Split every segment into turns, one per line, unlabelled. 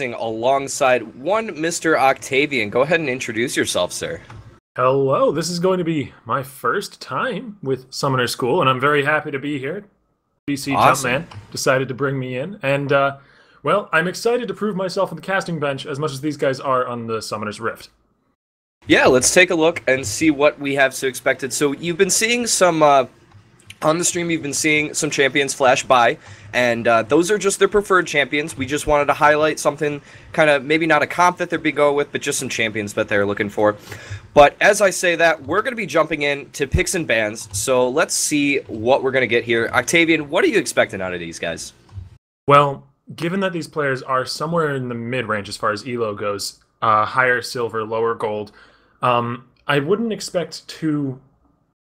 alongside one Mr. Octavian. Go ahead and introduce yourself, sir.
Hello, this is going to be my first time with Summoner School, and I'm very happy to be here. BC awesome. Jumpman decided to bring me in, and uh, well, I'm excited to prove myself on the casting bench as much as these guys are on the Summoner's Rift.
Yeah, let's take a look and see what we have to expected. So you've been seeing some uh, on the stream. You've been seeing some champions flash by, and uh, those are just their preferred champions. We just wanted to highlight something, kind of maybe not a comp that they're be going with, but just some champions that they're looking for. But as I say that, we're going to be jumping in to picks and bans. So let's see what we're going to get here. Octavian, what are you expecting out of these guys?
Well, given that these players are somewhere in the mid range as far as elo goes, uh, higher silver, lower gold, um, I wouldn't expect too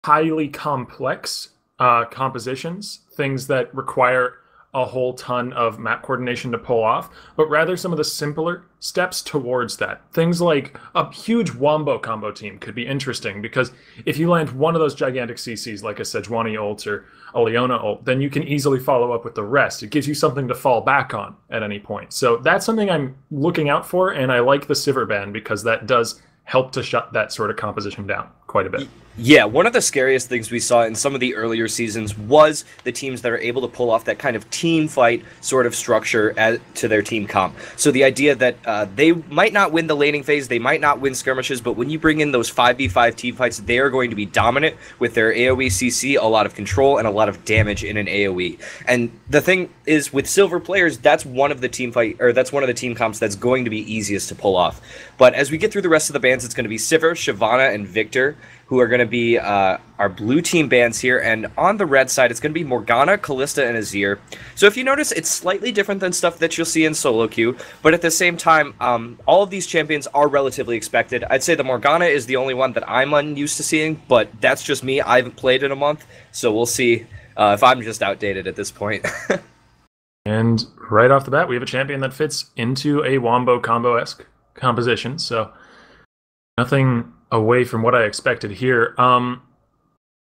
highly complex uh, compositions, things that require a whole ton of map coordination to pull off, but rather some of the simpler steps towards that. Things like a huge Wombo combo team could be interesting because if you land one of those gigantic CCs like a Sejuani ult or a Leona ult, then you can easily follow up with the rest. It gives you something to fall back on at any point. So that's something I'm looking out for, and I like the Sivir ban because that does help to shut that sort of composition down quite a bit.
Yeah, one of the scariest things we saw in some of the earlier seasons was the teams that are able to pull off that kind of team fight sort of structure as, to their team comp. So the idea that uh, they might not win the laning phase, they might not win skirmishes, but when you bring in those 5v5 team fights, they are going to be dominant with their AoE CC, a lot of control, and a lot of damage in an AoE. And the thing is, with silver players, that's one of the team fight, or that's one of the team comps that's going to be easiest to pull off. But as we get through the rest of the bans, it's going to be Sivir, Shyvana, and Viktor who are going to be uh, our blue team bans here. And on the red side, it's going to be Morgana, Kalista, and Azir. So if you notice, it's slightly different than stuff that you'll see in solo queue. But at the same time, um, all of these champions are relatively expected. I'd say the Morgana is the only one that I'm unused to seeing, but that's just me. I haven't played in a month, so we'll see uh, if I'm just outdated at this point.
and right off the bat, we have a champion that fits into a Wombo combo esque composition. So nothing away from what I expected here. Um,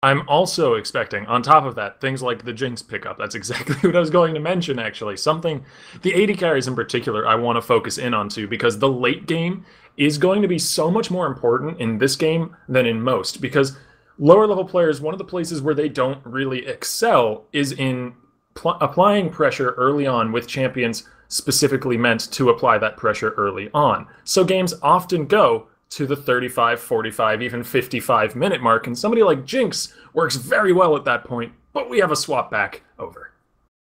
I'm also expecting, on top of that, things like the Jinx pickup. That's exactly what I was going to mention, actually. Something, the AD carries in particular, I want to focus in on too, because the late game is going to be so much more important in this game than in most. Because lower level players, one of the places where they don't really excel is in pl- applying pressure early on with champions specifically meant to apply that pressure early on. So games often go to the 35, 45, even 55 minute mark. And somebody like Jinx works very well at that point, but we have a swap back over.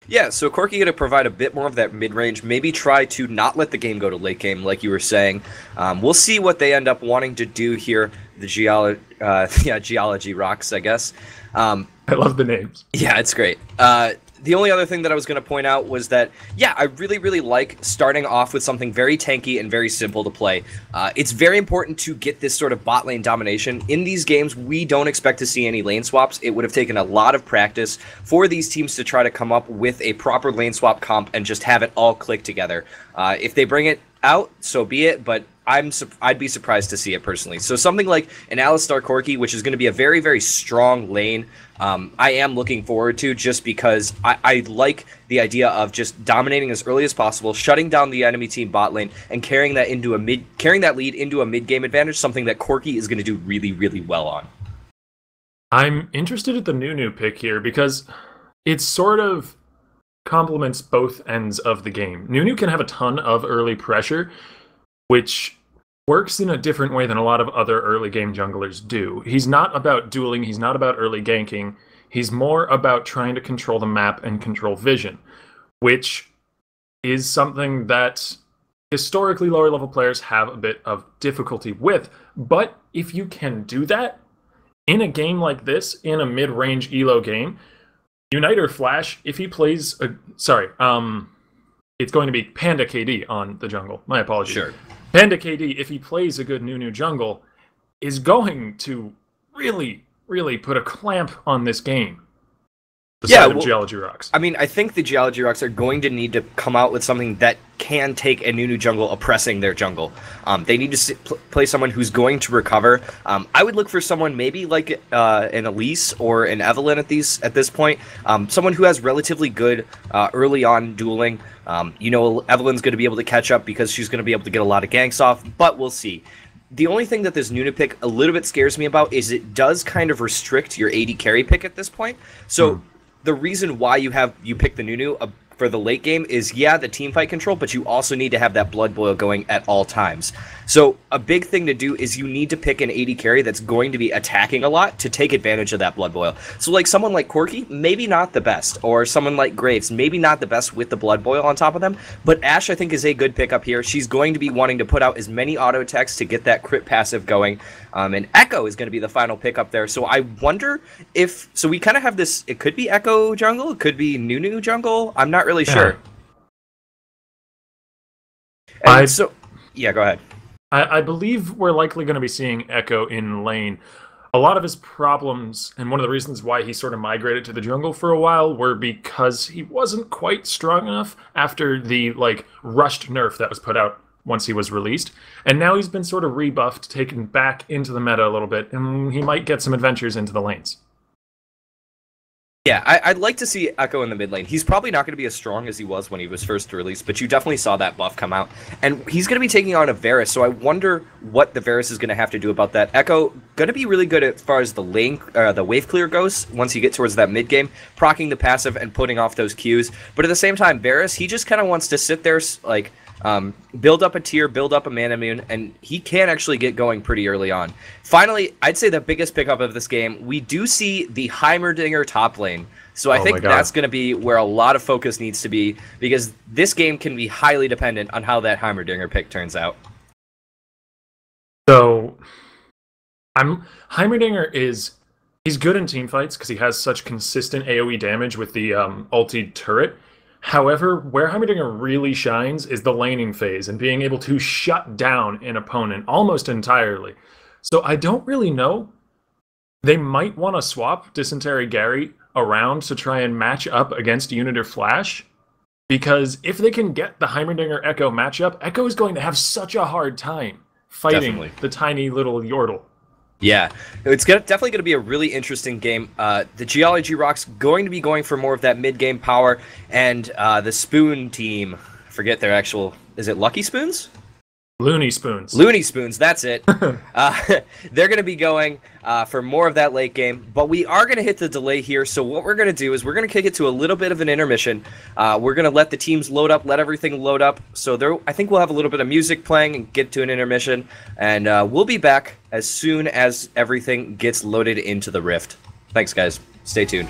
Yeah, so Corki going to provide a bit more of that mid range. Maybe try to not let the game go to late game, like you were saying. Um, we'll see what they end up wanting to do here. The geolo- uh, yeah, geology rocks, I guess. Um,
I love the names.
Yeah, it's great. Uh, the only other thing that I was going to point out was that, yeah, I really, really like starting off with something very tanky and very simple to play. Uh, it's very important to get this sort of bot lane domination. In these games, we don't expect to see any lane swaps. It would have taken a lot of practice for these teams to try to come up with a proper lane swap comp and just have it all click together. Uh, if they bring it out, so be it, but I'm I'd be surprised to see it personally. So something like an Alistar Corki, which is going to be a very very strong lane, um, I am looking forward to just because I, I like the idea of just dominating as early as possible, shutting down the enemy team bot lane, and carrying that into a mid carrying that lead into a mid game advantage. Something that Corki is going to do really really well on.
I'm interested at the Nunu pick here because it sort of complements both ends of the game. Nunu can have a ton of early pressure, which works in a different way than a lot of other early game junglers do. He's not about dueling, he's not about early ganking. He's more about trying to control the map and control vision, which is something that historically lower level players have a bit of difficulty with. But if you can do that in a game like this, in a mid range elo game, Uniter Flash, if he plays, a, sorry, um, it's going to be Panda KD on the jungle. My apologies.
Sure.
Panda KD, if he plays a good Nunu jungle, is going to really, really put a clamp on this game.
Yeah, well, geology rocks. I mean, I think the geology rocks are going to need to come out with something that can take a Nunu jungle oppressing their jungle. Um, they need to sit, pl- play someone who's going to recover. Um, I would look for someone maybe like uh, an Elise or an Evelynn at these at this point. Um, someone who has relatively good uh, early on dueling. Um, you know, Evelynn's going to be able to catch up because she's going to be able to get a lot of ganks off, but we'll see. The only thing that this Nunu pick a little bit scares me about is it does kind of restrict your AD carry pick at this point. So
Hmm.
the reason why you have you pick the Nunu uh, for the late game is yeah the team fight control, but you also need to have that blood boil going at all times. So a big thing to do is you need to pick an AD carry that's going to be attacking a lot to take advantage of that blood boil. So like someone like Corki, maybe not the best, or someone like Graves, maybe not the best with the blood boil on top of them. But Ashe I think is a good pickup here. She's going to be wanting to put out as many auto attacks to get that crit passive going. Um, and Ekko is going to be the final pickup there. So I wonder if so we kind of have this. It could be Ekko jungle, it could be Nunu jungle. I'm not really sure. And
I-
so yeah, go ahead.
I, I believe we're likely going to be seeing Ekko in lane. A lot of his problems, and one of the reasons why he sort of migrated to the jungle for a while, were because he wasn't quite strong enough after the like rushed nerf that was put out once he was released. And now he's been sort of rebuffed, taken back into the meta a little bit, and he might get some adventures into the lanes.
Yeah, I, I'd like to see Ekko in the mid lane. He's probably not going to be as strong as he was when he was first released, but you definitely saw that buff come out. And he's going to be taking on a Varus, so I wonder what the Varus is going to have to do about that. Ekko going to be really good as far as the lane, uh, the wave clear goes. Once you get towards that mid game, procking the passive and putting off those Qs. But at the same time, Varus he just kind of wants to sit there like. Um, build up a Tear, build up a Manamune, and he can actually get going pretty early on. Finally, I'd say the biggest pickup of this game, we do see the Heimerdinger top lane. So I
Oh
think that's going to be where a lot of focus needs to be because this game can be highly dependent on how that Heimerdinger pick turns out.
So, I'm Heimerdinger is he's good in team fights because he has such consistent AOE damage with the um, ulti turret. However, where Heimerdinger really shines is the laning phase and being able to shut down an opponent almost entirely. So I don't really know. They might want to swap Dysentery Gary around to try and match up against Uniter Flash. Because if they can get the Heimerdinger Ekko matchup, Ekko is going to have such a hard time fighting
Definitely.
the tiny little Yordle.
Yeah, it's gonna, definitely going to be a really interesting game. Uh, the Geology Rock's going to be going for more of that mid game power, and uh, the Spoon team, forget their actual, is it Lucky Spoons?
Looney Spoons.
Looney Spoons, that's it. uh, they're going to be going uh, for more of that late game, but we are going to hit the delay here. So what we're going to do is we're going to kick it to a little bit of an intermission. Uh, we're going to let the teams load up, let everything load up. So there, I think we'll have a little bit of music playing and get to an intermission, and uh, we'll be back as soon as everything gets loaded into the Rift. Thanks, guys. Stay tuned.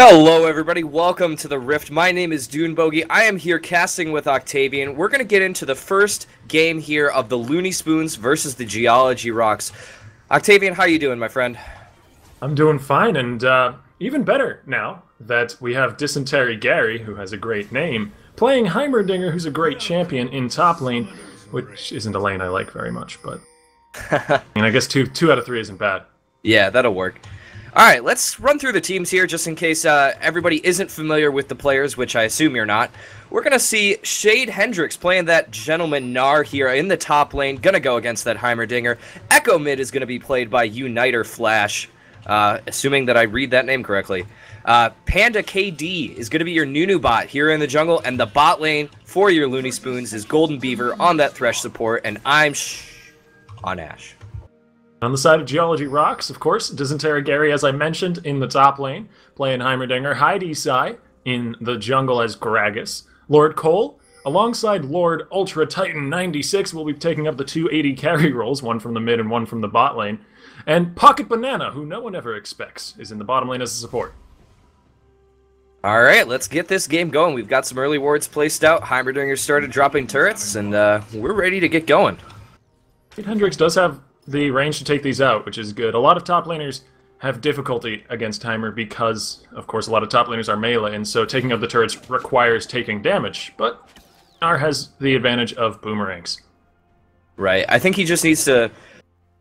Hello, everybody. Welcome to the Rift. My name is Dune Bogey. I am here casting with Octavian. We're going to get into the first game here of the Looney Spoons versus the Geology Rocks. Octavian, how you doing, my friend?
I'm doing fine, and uh, even better now that we have Dysentery Gary, who has a great name, playing Heimerdinger, who's a great champion in top lane, which isn't a lane I like very much, but I mean, I guess two two out of three isn't bad.
Yeah, that'll work. All right, let's run through the teams here just in case uh, everybody isn't familiar with the players, which I assume you're not. We're going to see Shade Hendricks playing that Gentleman Gnar here in the top lane, going to go against that Heimerdinger. Ekko Mid is going to be played by Uniter Flash, uh, assuming that I read that name correctly. Uh, Panda KD is going to be your Nunu bot here in the jungle, and the bot lane for your Looney Spoons is Golden Beaver on that Thresh support, and I'm on Ashe.
On the side of Geology Rocks, of course, Dysentery Gary, as I mentioned, in the top lane, playing Heimerdinger. Heidi Sai in the jungle as Gragas. Lord Cole, alongside Lord Ultra Titan 96, will be taking up the two AD carry roles, one from the mid and one from the bot lane. And Pocket Banana, who no one ever expects, is in the bottom lane as a support.
All right, let's get this game going. We've got some early wards placed out. Heimerdinger started dropping turrets, and uh, we're ready to get going.
Hendricks does have the range to take these out, which is good. A lot of top laners have difficulty against Heimer because, of course, a lot of top laners are melee, and so taking out the turrets requires taking damage. But Gnar has the advantage of boomerangs.
Right. I think he just needs to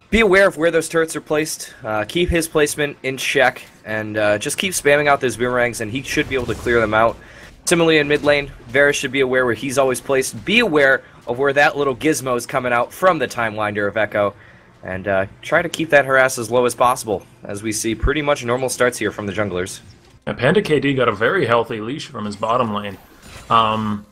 be aware of where those turrets are placed, uh, keep his placement in check, and uh, just keep spamming out those boomerangs, and he should be able to clear them out. Similarly, in mid lane, Varus should be aware where he's always placed. Be aware of where that little gizmo is coming out from the Time Winder of Ekko and uh, try to keep that harass as low as possible, as we see pretty much normal starts here from the junglers.
And Panda KD got a very healthy leash from his bottom lane. Um,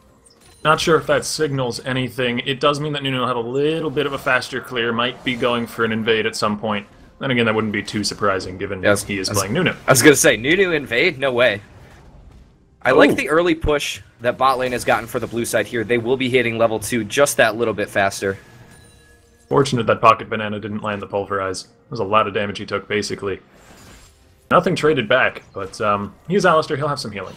not sure if that signals anything. It does mean that Nunu will have a little bit of a faster clear, might be going for an invade at some point. Then again, that wouldn't be too surprising given yes, he is playing Nunu.
I was going to say, Nunu invade? No way. I Ooh. like the early push that bot lane has gotten for the blue side here. They will be hitting level 2 just that little bit faster.
Fortunate that Pocket Banana didn't land the Pulverize. There's a lot of damage he took, basically. Nothing traded back, but um, he's Alistar. He'll have some healing.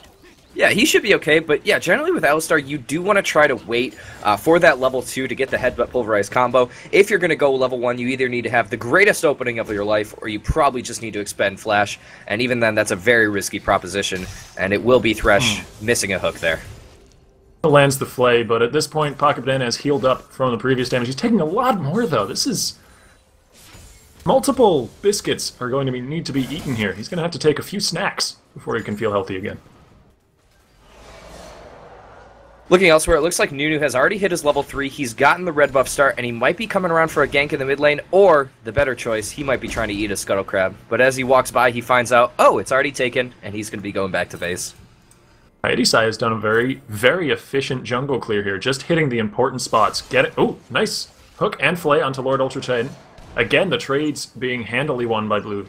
Yeah, he should be okay, but yeah, generally with Alistar, you do want to try to wait uh, for that level 2 to get the Headbutt Pulverize combo. If you're going to go level 1, you either need to have the greatest opening of your life, or you probably just need to expend Flash, and even then, that's a very risky proposition, and it will be Thresh hmm. missing a hook there
lands the flay, but at this point, Pocket Banana has healed up from the previous damage. He's taking a lot more, though. This is... Multiple biscuits are going to be, need to be eaten here. He's going to have to take a few snacks before he can feel healthy again.
Looking elsewhere, it looks like Nunu has already hit his level 3, he's gotten the red buff start, and he might be coming around for a gank in the mid lane, or, the better choice, he might be trying to eat a Scuttle Crab. But as he walks by, he finds out, oh, it's already taken, and he's going to be going back to base.
Sai has done a very, very efficient jungle clear here, just hitting the important spots. Get it. Oh, nice. Hook and flay onto Lord Ultra Chain. Again, the trade's being handily won by blue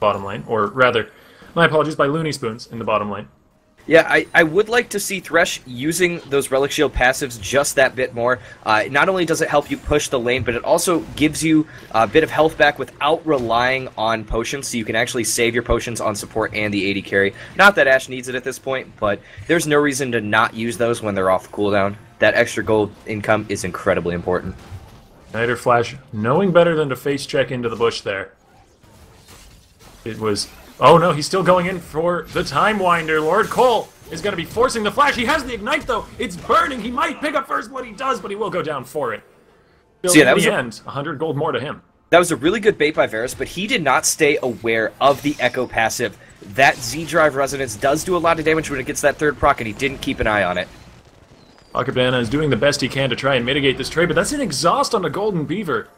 bottom lane, or rather, my apologies, by Looney Spoons in the bottom lane.
Yeah, I, I would like to see Thresh using those Relic Shield passives just that bit more. Uh, not only does it help you push the lane, but it also gives you a bit of health back without relying on potions, so you can actually save your potions on support and the AD carry. Not that Ashe needs it at this point, but there's no reason to not use those when they're off cooldown. That extra gold income is incredibly important.
Uniter Flash, knowing better than to face check into the bush there. It was Oh no, he's still going in for the Time Winder. Lord Cole is going to be forcing the flash. He has the Ignite though. It's burning. He might pick up first what he does, but he will go down for it. Still, so yeah, that was the a, end. 100 gold more to him.
That was a really good bait by Varus, but he did not stay aware of the Ekko passive. That Z-Drive Resonance does do a lot of damage when it gets that third proc, and he didn't keep an eye on it.
Akabana is doing the best he can to try and mitigate this trade, but that's an exhaust on the Golden Beaver.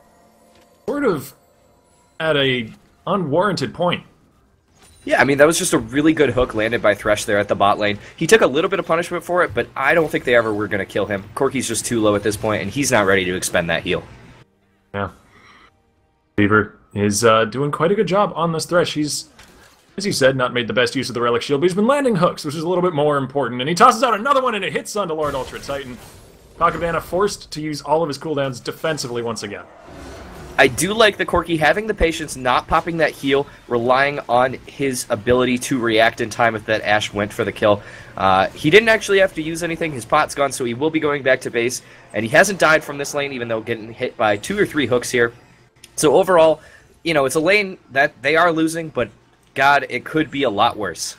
Sort of at a unwarranted point.
Yeah, I mean, that was just a really good hook landed by Thresh there at the bot lane. He took a little bit of punishment for it, but I don't think they ever were going to kill him. Corki's just too low at this point, and he's not ready to expend that heal.
Yeah. Beaver is uh, doing quite a good job on this Thresh. He's, as you said, not made the best use of the Relic Shield, but he's been landing hooks, which is a little bit more important. And he tosses out another one, and it hits onto Lord Ultra Titan. Takabana forced to use all of his cooldowns defensively once again.
I do like the Corki having the patience, not popping that heal, relying on his ability to react in time if that Ashe went for the kill. Uh, he didn't actually have to use anything. His pot's gone, so he will be going back to base. And he hasn't died from this lane, even though getting hit by two or three hooks here. So overall, you know, it's a lane that they are losing, but God, it could be a lot worse.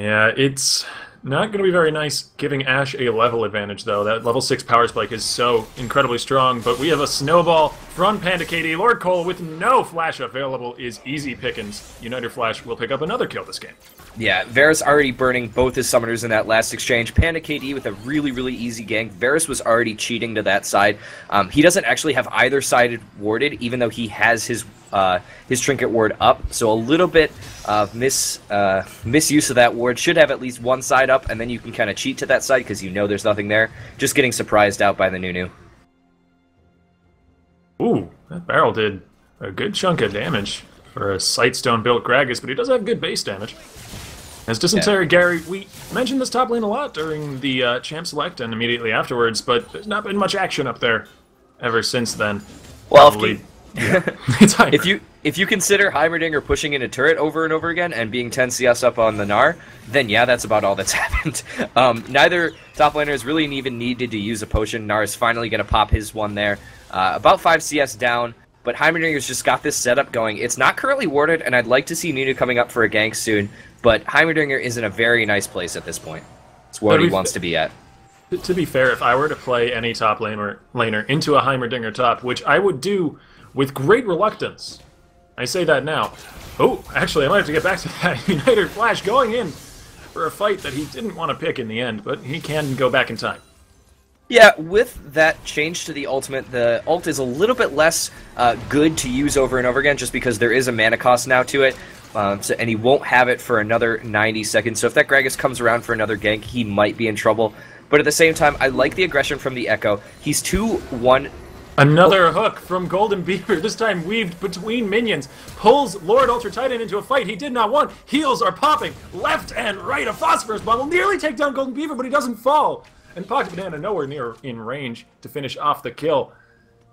Yeah, it's not going to be very nice giving Ashe a level advantage, though. That level 6 power spike is so incredibly strong, but we have a snowball from Panda KD. Lord Cole, with no flash available, is easy pickings. Uniter Flash will pick up another kill this game.
Yeah, Varus already burning both his summoners in that last exchange. Panda KD with a really, really easy gank. Varus was already cheating to that side. Um, he doesn't actually have either side warded, even though he has his uh, his trinket ward up. So a little bit of mis uh, misuse of that ward. Should have at least one side up, and then you can kind of cheat to that side because you know there's nothing there. Just getting surprised out by the Nunu.
Ooh, that barrel did a good chunk of damage for a Sightstone built Gragas, but he does have good base damage. As Dysentery yeah. Gary, we mentioned this top lane a lot during the uh, Champ Select and immediately afterwards, but there's not been much action up there ever since then.
Well, Probably if you if you consider Heimerdinger pushing in a turret over and over again and being 10 CS up on the Gnar, then yeah, that's about all that's happened. Um, neither top laners really even needed to use a potion. Gnar is finally going to pop his one there. Uh, about 5 CS down, but Heimerdinger's just got this setup going. It's not currently warded, and I'd like to see Nunu coming up for a gank soon, but Heimerdinger is in a very nice place at this point. It's where he wants to be at.
To be fair, if I were to play any top laner, laner into a Heimerdinger top, which I would do with great reluctance. I say that now. Oh, actually, I might have to get back to that. Uniter Flash going in for a fight that he didn't want to pick in the end, but he can go back in time.
Yeah, with that change to the ultimate, the ult is a little bit less uh, good to use over and over again just because there is a mana cost now to it. Um, so, and he won't have it for another 90 seconds. So if that Gragas comes around for another gank, he might be in trouble. But at the same time, I like the aggression from the Ekko. He's 2-1
Another hook from Golden Beaver, this time weaved between minions, pulls Lord Ultra Titan into a fight he did not want. Heals are popping left and right. A Phosphorus Bomb will nearly take down Golden Beaver, but he doesn't fall. And Pocket Banana nowhere near in range to finish off the kill.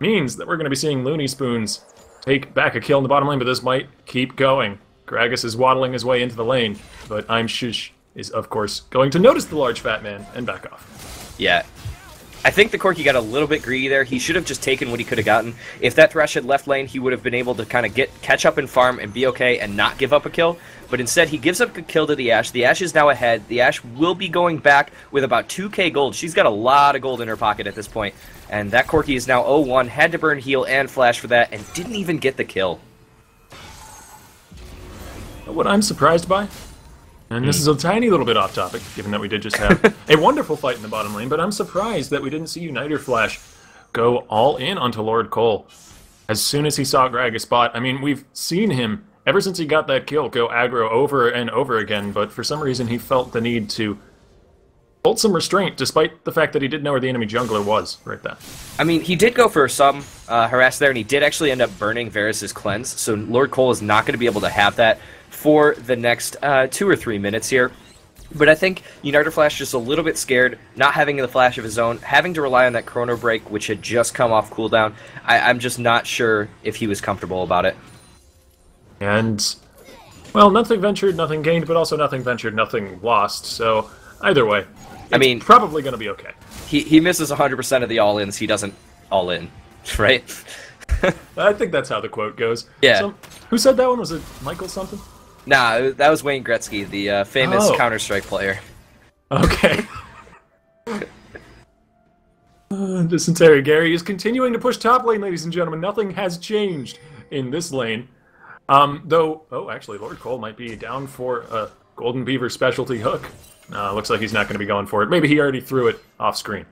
Means that we're going to be seeing Looney Spoons take back a kill in the bottom lane, but this might keep going. Gragas is waddling his way into the lane, but I'm Shush is, of course, going to notice the large fat man and back off.
Yeah, I think the Corki got a little bit greedy there. He should have just taken what he could have gotten. If that Thresh had left lane, he would have been able to kind of get catch up and farm and be okay and not give up a kill. But instead, he gives up a kill to the Ashe. The Ashe is now ahead. The Ashe will be going back with about 2k gold. She's got a lot of gold in her pocket at this point. And that Corki is now 0-1. Had to burn heal and flash for that and didn't even get the kill.
What I'm surprised by and this is a tiny little bit off topic, given that we did just have a wonderful fight in the bottom lane, but I'm surprised that we didn't see Uniter Flash go all in onto Lord Cole as soon as he saw Gragas spot. I mean, we've seen him ever since he got that kill go aggro over and over again, but for some reason he felt the need to hold some restraint, despite the fact that he didn't know where the enemy jungler was right then.
I mean, he did go for some uh, harass there, and he did actually end up burning Varus's cleanse, so Lord Cole is not going to be able to have that for the next uh, two or three minutes here. But I think Uniter Flash just a little bit scared, not having the flash of his own, having to rely on that Chrono Break, which had just come off cooldown. I, am just not sure if he was comfortable about it.
And, well, nothing ventured, nothing gained, but also nothing ventured, nothing lost. So, either way, I mean, probably going to be okay.
He, he misses 100% of the all-ins, he doesn't all-in, right?
I think that's how the quote goes.
Yeah. So,
who said that one? Was it Michael something?
Nah, that was Wayne Gretzky, the uh, famous oh. Counter Strike player.
Okay. uh, Dysentery Gary is continuing to push top lane, ladies and gentlemen. Nothing has changed in this lane. Um, though, oh, actually, Lord Cole might be down for a Golden Beaver specialty hook. Uh, looks like he's not going to be going for it. Maybe he already threw it off screen.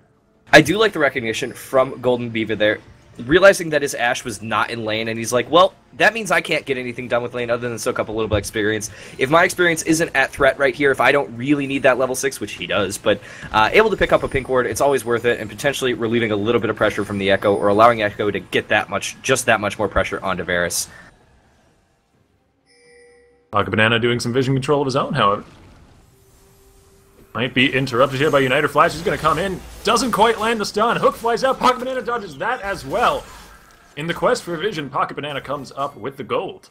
I do like the recognition from Golden Beaver there realizing that his Ashe was not in lane, and he's like, well, that means I can't get anything done with lane other than soak up a little bit of experience. If my experience isn't at threat right here, if I don't really need that level 6, which he does, but uh, able to pick up a pink ward, it's always worth it, and potentially relieving a little bit of pressure from the Ekko, or allowing Ekko to get that much, just that much more pressure onto Varus.
Pocket Banana doing some vision control of his own, however. Might be interrupted here by Uniter Flash. He's going to come in. Doesn't quite land the stun. Hook flies out. Pocket Banana dodges that as well. in the quest for vision, Pocket Banana comes up with the gold.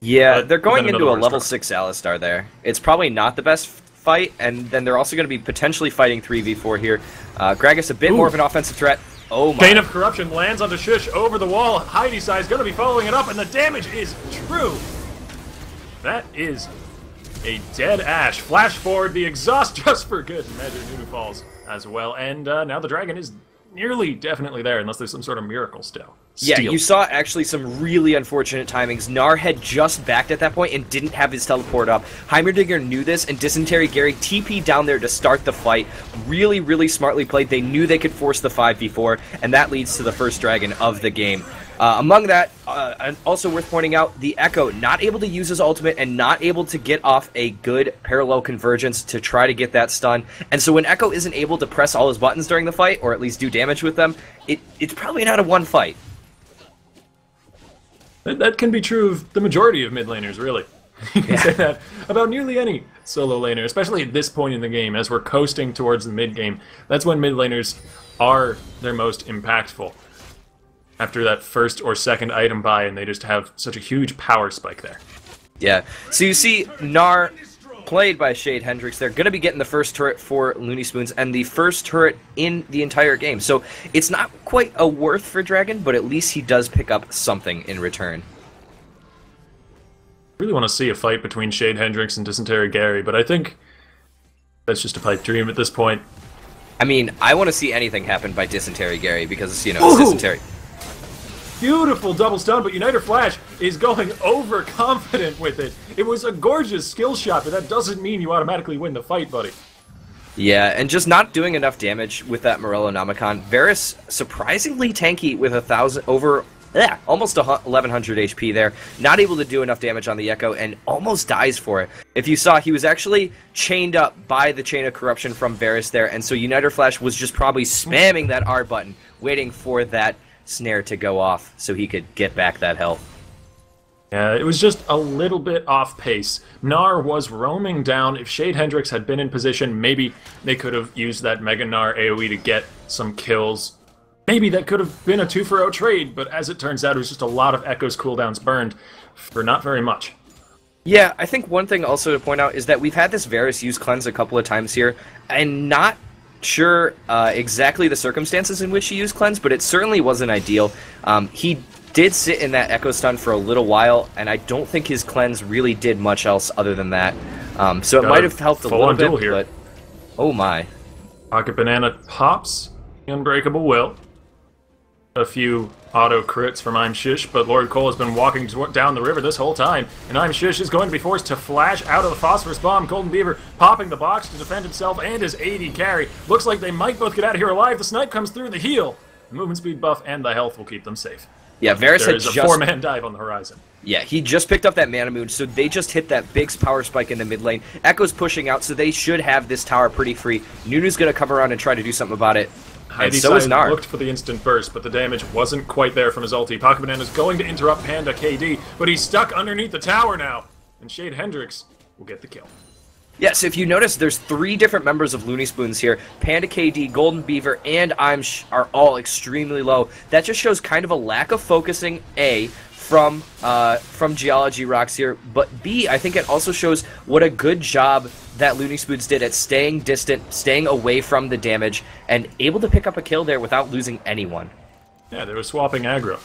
Yeah,
But
they're going into a level
Warstar.
6 Alistar there. It's probably not the best fight, and then they're also going to be potentially fighting 3v4 here. Uh, Gragas a bit
Ooh.
more of an offensive threat. Oh my.
Bane of Corruption lands onto Shush over the wall. Heidi Sai's gonna be following it up, and the damage is true. That is a dead Ashe. Flash forward, the exhaust just for good measure. Nunu falls as well, and uh, now the dragon is nearly definitely there, unless there's some sort of miracle still.
Yeah, you saw actually some really unfortunate timings. Gnar had just backed at that point and didn't have his teleport up. Heimerdinger knew this, and Dysentery Gary TP down there to start the fight. Really, really smartly played. They knew they could force the 5v4, and that leads to the first dragon of the game. Uh, among that, uh, also worth pointing out, the Ekko not able to use his ultimate and not able to get off a good parallel convergence to try to get that stun. And so when Ekko isn't able to press all his buttons during the fight, or at least do damage with them, it, it's probably not a one fight.
That, that can be true of the majority of mid laners, really. You can say that about nearly any solo laner, especially at this point in the game, as we're coasting towards the mid game. That's when mid laners are their most impactful. After that first or second item buy, and they just have such a huge power spike there.
Yeah. So you see Gnar played by Shade Hendricks. They're going to be getting the first turret for Looney Spoons and the first turret in the entire game. So it's not quite a worth for Dragon, but at least he does pick up something in return.
I really want to see a fight between Shade Hendricks and Dysentery Gary, but I think that's just a pipe dream at this point.
I mean, I want to see anything happen by Dysentery Gary because, you know,
Ooh!
Dysentery.
Beautiful double stun, but Uniter Flash is going overconfident with it. It was a gorgeous skill shot, but that doesn't mean you automatically win the fight, buddy.
Yeah, and just not doing enough damage with that Morellonomicon. Varus surprisingly tanky with a thousand over yeah, almost a hu- 1100 HP there. Not able to do enough damage on the Ekko and almost dies for it. If you saw, he was actually chained up by the chain of corruption from Varus there, and so Uniter Flash was just probably spamming that R button, waiting for that snare to go off so he could get back that health.
Yeah, it was just a little bit off pace. Gnar was roaming down. If Shade Hendricks had been in position, maybe they could have used that Mega Gnar AoE to get some kills. Maybe that could have been a 2 for 0 trade, but as it turns out, it was just a lot of Ekko's cooldowns burned for not very much.
Yeah, I think one thing also to point out is that we've had this Varus use cleanse a couple of times here, and not sure uh, exactly the circumstances in which he used cleanse, but it certainly wasn't ideal. Um, he did sit in that Ekko stun for a little while, and I don't think his cleanse really did much else other than that. Um, so it
Got
might have helped a little bit,
here.
but oh my.
Pocket Banana pops Unbreakable Will. A few auto crits from I'm Shish, but Lord Cole has been walking down the river this whole time, and I'm Shish is going to be forced to flash out of the Phosphorus Bomb. Golden Beaver popping the box to defend himself and his AD carry. Looks like they might both get out of here alive. The snipe comes through the heal. The movement speed buff and the health will keep them safe.
Yeah, Varus
There
had
is a
just
four-man dive on the horizon.
Yeah, he just picked up that Manamune, so they just hit that big power spike in the mid lane. Ekko's pushing out, so they should have this tower pretty free. Nunu's gonna come around and try to do something about it.
Heidi Sai looked for the instant burst, but the damage wasn't quite there from his ulti. Pocket Banana's going to interrupt Panda KD, but he's stuck underneath the tower now. And Shade Hendricks will get the kill.
Yes, if you notice, there's three different members of Looney Spoons here. Panda KD, Golden Beaver, and I'm sh- are all extremely low. That just shows kind of a lack of focusing. A from uh, from Geology Rocks here, but B I think it also shows what a good job that Looney Spoons did at staying distant, staying away from the damage, and able to pick up a kill there without losing anyone.
Yeah, they were swapping aggro.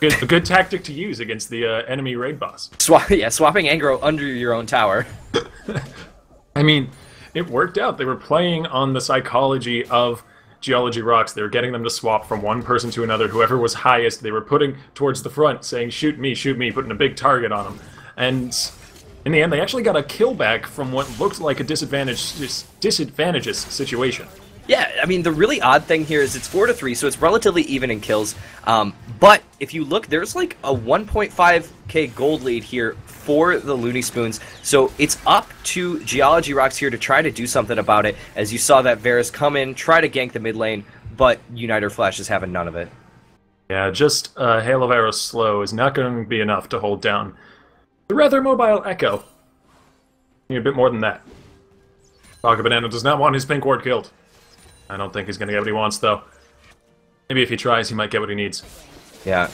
Good, a good tactic to use against the uh, enemy raid boss.
Swap, yeah, swapping aggro under your own tower.
I mean, it worked out. They were playing on the psychology of Geology Rocks. They were getting them to swap from one person to another. Whoever was highest, they were putting towards the front, saying, shoot me, shoot me, putting a big target on them. And in the end, they actually got a kill back from what looked like a disadvantage, disadvantageous situation.
Yeah, I mean the really odd thing here is it's four to three, so it's relatively even in kills. Um, but if you look, there's like a 1.5k gold lead here for the Looney Spoons, so it's up to Geology Rocks here to try to do something about it. As you saw that Varus come in, try to gank the mid lane, but Uniter Flash is having none of it.
Yeah, just uh, Hail of Arrows slow is not going to be enough to hold down the rather mobile Ekko. Need a bit more than that. Pocket Banana does not want his pink ward killed. I don't think he's going to get what he wants, though. Maybe if he tries, he might get what he needs.
Yeah.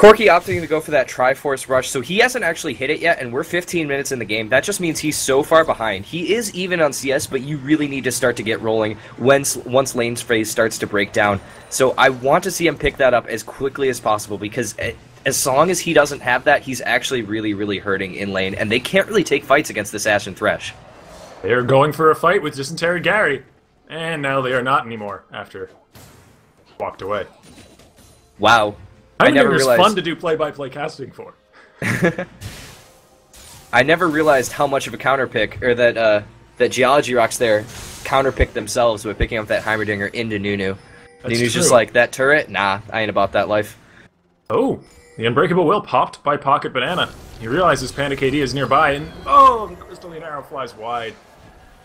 Corki opting to go for that Triforce Rush, so he hasn't actually hit it yet, and we're 15 minutes in the game. That just means he's so far behind. He is even on CS, but you really need to start to get rolling once, once lane's phase starts to break down. So I want to see him pick that up as quickly as possible, because eh, as long as he doesn't have that, he's actually really, really hurting in lane, and they can't really take fights against this Ashen Thresh.
They're going for a fight with Dysentery Gary, and now they are not anymore after walked away.
Wow.
I, I never realized. fun to do play-by-play casting for.
I never realized how much of a counter pick, or that uh, that Geology Rocks there counter picked themselves by picking up that Heimerdinger into Nunu. That's Nunu's true. just like, that turret? Nah, I ain't about that life.
Oh, the Unbreakable Will popped by Pocket Banana. He realizes Panda KD is nearby, and oh, the Crystalline Arrow flies wide.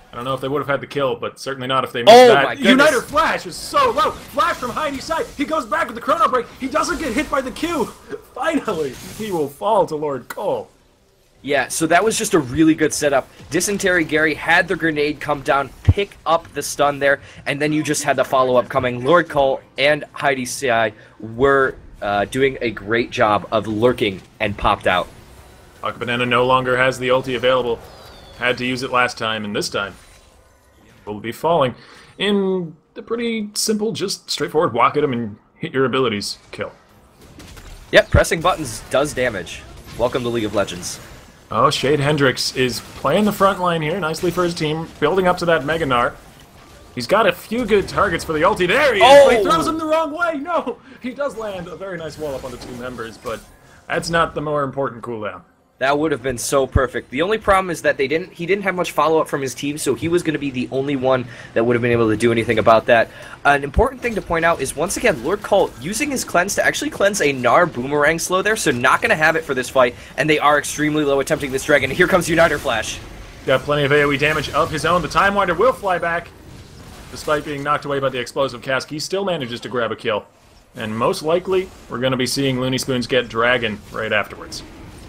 I don't know if they would have had the kill, but certainly not if they missed oh that. Uniter Flash is so low. Flash from Heidi's side. He goes back with the Chrono Break. He doesn't get hit by the Q. Finally, he will fall to Lord Cole.
Yeah, so that was just a really good setup. Dysentery Gary had the grenade come down, pick up the stun there, and then you just had the follow-up coming. Lord Cole and Heidi Sai were uh, doing a great job of lurking and popped out.
Pocket Banana no longer has the ulti available. Had to use it last time, and this time will be falling in the pretty simple, just straightforward walk at him and hit your abilities kill.
Yep, pressing buttons does damage. Welcome to League of Legends.
Oh, Shade Hendricks is playing the front line here nicely for his team, building up to that Mega Gnar. He's got a few good targets for the ulti. There he is! Oh! He throws him the wrong way! No! He does land a very nice wall up on the two members, but that's not the more important cooldown.
That would have been so perfect. The only problem is that they didn't. He didn't have much follow up from his team, so he was going to be the only one that would have been able to do anything about that. An important thing to point out is once again, Lord Cole using his cleanse to actually cleanse a Gnar boomerang slow there, so not going to have it for this fight. And they are extremely low attempting this dragon. Here comes Uniter Flash.
Got plenty of AoE damage of his own. The Time Winder will fly back, despite being knocked away by the explosive cask. He still manages to grab a kill, and most likely we're going to be seeing Looney Spoons get dragon right afterwards.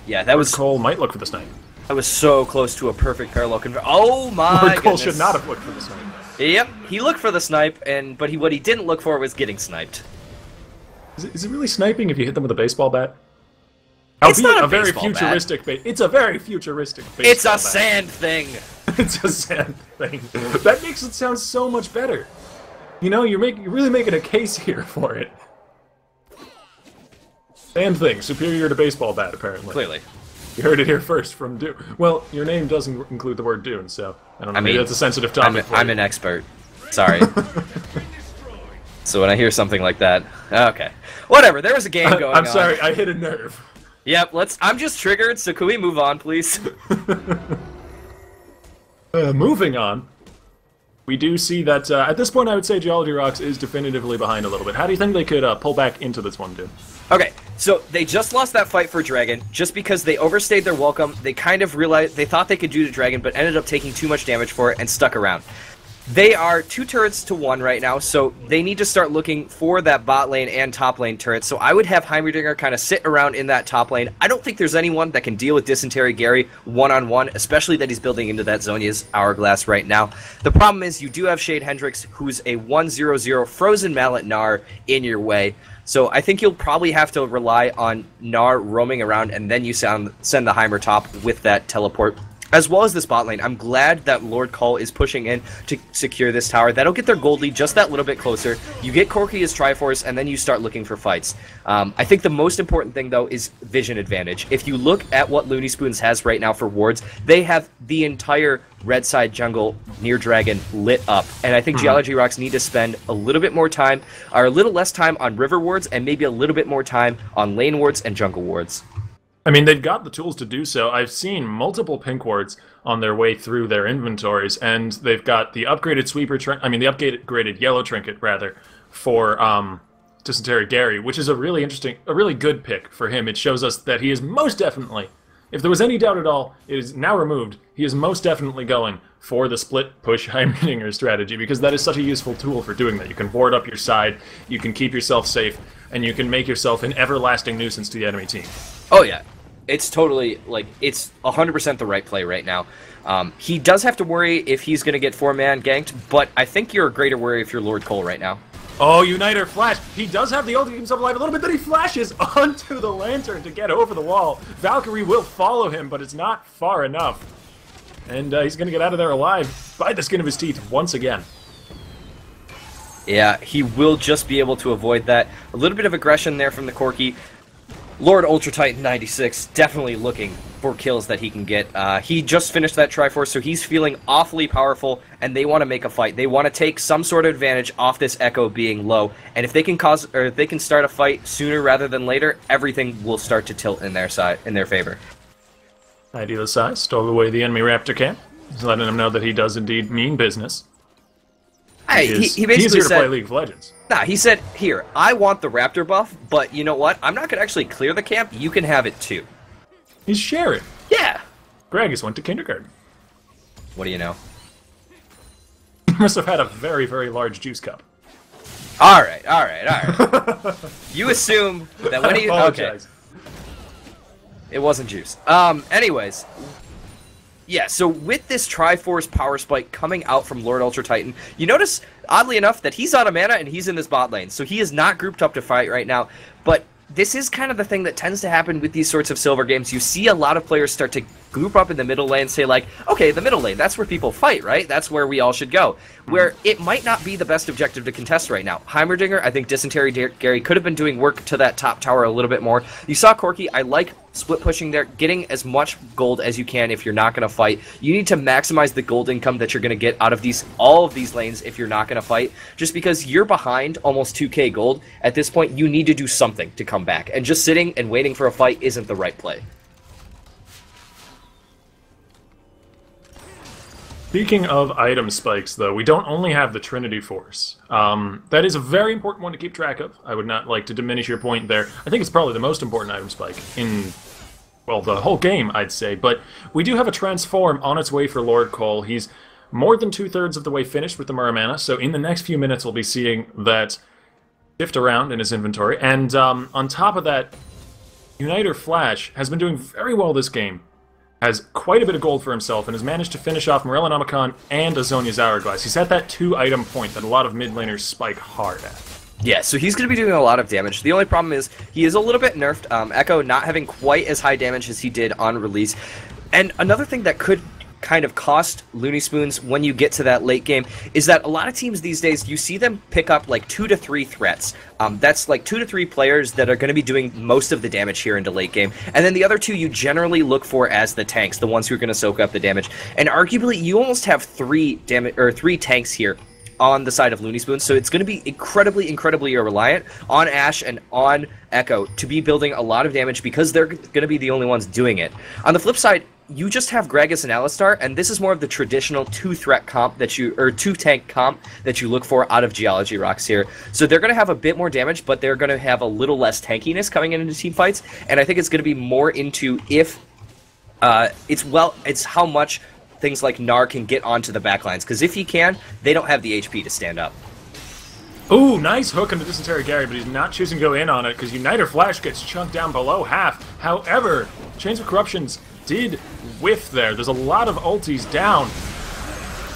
Yeah, that was
Cole might look for the snipe.
That was so close to a perfect parallel convergence. Oh my Lord
Cole should not have looked for the snipe.
Yep, he looked for the snipe, and but he what he didn't look for was getting sniped.
Is it, is it really sniping if you hit them with a baseball bat?
It's not a, a
very futuristic.
Ba-
it's a very futuristic. Bat.
It's a
bat.
sand thing.
it's a sand thing. that makes it sound so much better. You know, you're making you're really making a case here for it. Sand thing, superior to baseball bat, apparently.
Clearly.
You heard it here first from Dune. Well, your name doesn't include the word Dune, so I don't know. I maybe mean, that's a sensitive topic.
I'm, I'm an expert. Sorry. so when I hear something like that, ah, okay, whatever. There was a game going
I, I'm on. sorry, I hit a nerve.
Yep. Let's. I'm just triggered. So can we move on, please?
Uh, moving on. We do see that uh, at this point, I would say Geology Rocks is definitively behind a little bit. How do you think they could uh, pull back into this one, dude?
Okay, so they just lost that fight for Dragon just because they overstayed their welcome. They kind of realized they thought they could do the Dragon, but ended up taking too much damage for it and stuck around. They are two turrets to one right now, so they need to start looking for that bot lane and top lane turret. So I would have Heimerdinger kind of sit around in that top lane. I don't think there's anyone that can deal with Dysentery Gary one on one, especially that he's building into that Zhonya's hourglass right now. The problem is you do have Shade Hendricks, who's a 1-0-0 frozen mallet Gnar in your way. So I think you'll probably have to rely on Gnar roaming around, and then you sound, send the Heimer top with that teleport as well as this bot lane. I'm glad that Lord Cole is pushing in to secure this tower. That'll get their gold lead just that little bit closer. You get Corki as Triforce, and then you start looking for fights. Um, I think the most important thing, though, is vision advantage. If you look at what Loony Spoons has right now for wards, they have the entire red side jungle near dragon lit up. And I think mm-hmm. Geology Rocks need to spend a little bit more time, or a little less time on river wards, and maybe a little bit more time on lane wards and jungle wards.
I mean, they've got the tools to do so. I've seen multiple pink wards on their way through their inventories, and they've got the upgraded sweeper. I mean, the upgraded yellow trinket rather for um, Dysentery Gary, which is a really interesting, a really good pick for him. It shows us that he is most definitely, if there was any doubt at all, it is now removed. He is most definitely going for the split push Heimerdinger strategy because that is such a useful tool for doing that. You can board up your side, you can keep yourself safe, and you can make yourself an everlasting nuisance to the enemy team.
Oh yeah, it's totally like it's 100% the right play right now. Um, he does have to worry if he's going to get four man ganked, but I think you're a greater worry if you're Lord Cole right now.
Oh, Uniter Flash. He does have the ult to keep himself alive a little bit, then he flashes onto the lantern to get over the wall. Valkyrie will follow him, but it's not far enough. And uh, he's going to get out of there alive by the skin of his teeth once again.
Yeah, he will just be able to avoid that. A little bit of aggression there from the Corki. Lord Ultra Titan 96 definitely looking for kills that he can get. Uh, he just finished that Triforce, so he's feeling awfully powerful, and they want to make a fight. They want to take some sort of advantage off this Ekko being low, and if they can cause or if they can start a fight sooner rather than later, everything will start to tilt in their side in their favor.
Heidi Sai stole away the enemy Raptor camp, letting him know that he does indeed mean business.
Hey, he, he, basically
he's here
said,
to play League of Legends.
Nah, he said, "Here, I want the Raptor buff, but you know what? I'm not gonna actually clear the camp. You can have it too."
He's sharing.
Yeah.
Greg has went to kindergarten.
What do you know?
Must have had a very, very large juice cup.
All right, all right, all right. you assume that when he okay, it wasn't juice. Um. Anyways, yeah. So with this Triforce power spike coming out from Lord Ultra Titan, you notice oddly enough that he's out of mana and he's in this bot lane, so he is not grouped up to fight right now. But this is kind of the thing that tends to happen with these sorts of silver games. You see a lot of players start to group up in the middle lane, say like, okay, the middle lane, that's where people fight, right? That's where we all should go. Where it might not be the best objective to contest right now. Heimerdinger, I think Dysentery Gary could have been doing work to that top tower a little bit more. You saw Corki, I like split pushing there, getting as much gold as you can if you're not going to fight. You need to maximize the gold income that you're going to get out of these all of these lanes if you're not going to fight. Just because you're behind almost 2k gold at this point, you need to do something to come back. And just sitting and waiting for a fight isn't the right play.
Speaking of item spikes, though, we don't only have the Trinity Force. Um, that is a very important one to keep track of. I would not like to diminish your point there. I think it's probably the most important item spike in, well, the whole game, I'd say. But we do have a Transform on its way for Lord Cole. He's more than two-thirds of the way finished with the Muramana, so in the next few minutes we'll be seeing that shift around in his inventory. And um, on top of that, Uniter Flash has been doing very well this game has quite a bit of gold for himself and has managed to finish off Nomicon and a Zhonya's Hourglass. He's at that two-item point that a lot of mid laners spike hard at.
Yeah, so he's going to be doing a lot of damage. The only problem is he is a little bit nerfed. Um, Ekko not having quite as high damage as he did on release. And another thing that could kind of cost Loony Spoons when you get to that late game is that a lot of teams these days you see them pick up like two to three threats. Um, that's like two to three players that are going to be doing most of the damage here into late game, and then the other two you generally look for as the tanks, the ones who are going to soak up the damage. And arguably, you almost have three damage or three tanks here on the side of Loony Spoons, so it's going to be incredibly, incredibly reliant on Ashe and on Ekko to be building a lot of damage because they're going to be the only ones doing it. On the flip side, you just have Gragas and Alistar, and this is more of the traditional two threat comp that you or two tank comp that you look for out of Geology Rocks here. So they're going to have a bit more damage, but they're going to have a little less tankiness coming into team fights, and I think it's going to be more into if uh, it's well, it's how much things like Gnar can get onto the backlines because if he can, they don't have the HP to stand up.
Ooh, nice hook into Dysentery Gary, but he's not choosing to go in on it because Uniter Flash gets chunked down below half. However, Chains of Corruptions did whiff there. There's a lot of ultis down.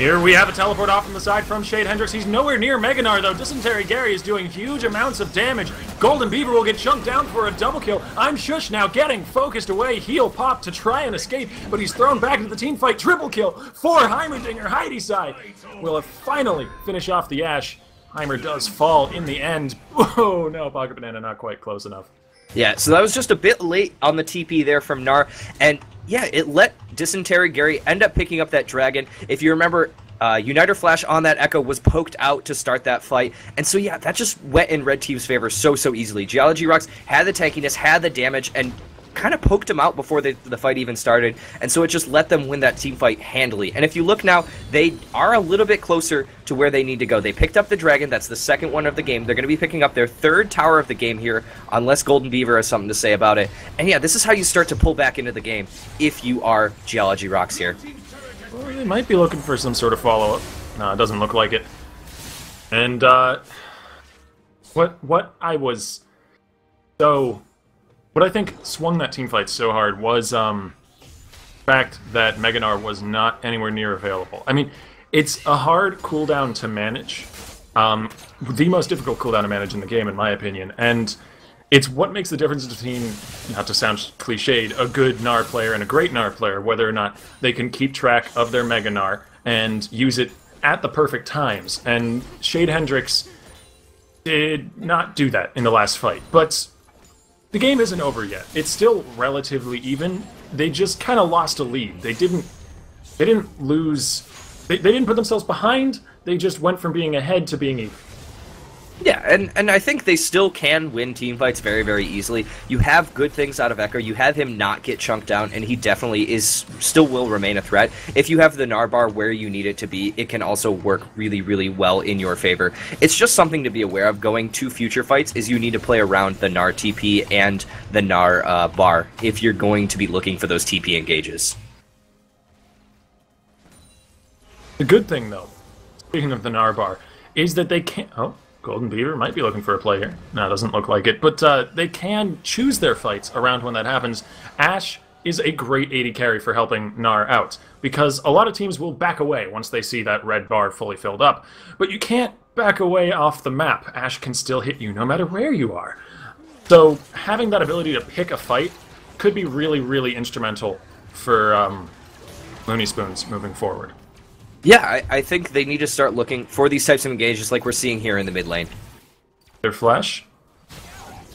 Here we have a teleport off from the side from Shade Hendricks. He's nowhere near Mega Gnar, though. Dysentery Gary is doing huge amounts of damage. Golden Beaver will get chunked down for a double kill. I'm Shush now getting focused away. Heal pop to try and escape, but he's thrown back into the team fight. Triple kill for Heimerdinger. Heidi side will finally finish off the Ashe. Heimer does fall in the end. Oh no, Pocket Banana not quite close enough.
Yeah, so that was just a bit late on the TP there from Gnar, and yeah, it let Dysentery Gary end up picking up that dragon. If you remember, uh, Uniter Flash on that Ekko was poked out to start that fight, and so yeah, that just went in Red Team's favor so so easily. Geology Rocks had the tankiness, had the damage, and kind of poked them out before the, the fight even started, and so it just let them win that team fight handily. And if you look now, they are a little bit closer to where they need to go. They picked up the dragon. That's the second one of the game. They're going to be picking up their third tower of the game here, unless Golden Beaver has something to say about it. And yeah, this is how you start to pull back into the game if you are Geology Rocks here.
Well, they might be looking for some sort of follow-up. No, it doesn't look like it. And uh, what what I was so what I think swung that team fight so hard was um the fact that Mega Gnar was not anywhere near available. I mean, it's a hard cooldown to manage Um, the most difficult cooldown to manage in the game, in my opinion, and it's what makes the difference between, not to sound cliched, a good Gnar player and a great Gnar player, whether or not they can keep track of their Mega Gnar and use it at the perfect times. And Shade Hendricks did not do that in the last fight, but the game isn't over yet. It's still relatively even. They just kind of lost a lead. They didn't. They didn't lose. They, they didn't put themselves behind. They just went from being ahead to being even.
Yeah, and, and I think they still can win team fights very, very easily. You have good things out of Ekko. You have him not get chunked down, and he definitely is still will remain a threat. If you have the Gnar bar where you need it to be, it can also work really, really well in your favor. It's just something to be aware of going to future fights is you need to play around the Gnar TP and the Gnar uh, bar if you're going to be looking for those TP engages.
The good thing, though, speaking of the Gnar bar, is that they can't. Oh, Golden Beaver might be looking for a play here. No, doesn't look like it. But uh, they can choose their fights around when that happens. Ashe is a great AD carry for helping Gnar out, because a lot of teams will back away once they see that red bar fully filled up. But you can't back away off the map. Ashe can still hit you no matter where you are. So having that ability to pick a fight could be really, really instrumental for um, Loony Spoons moving forward.
Yeah, I, I think they need to start looking for these types of engages like we're seeing here in the mid lane.
Their flash.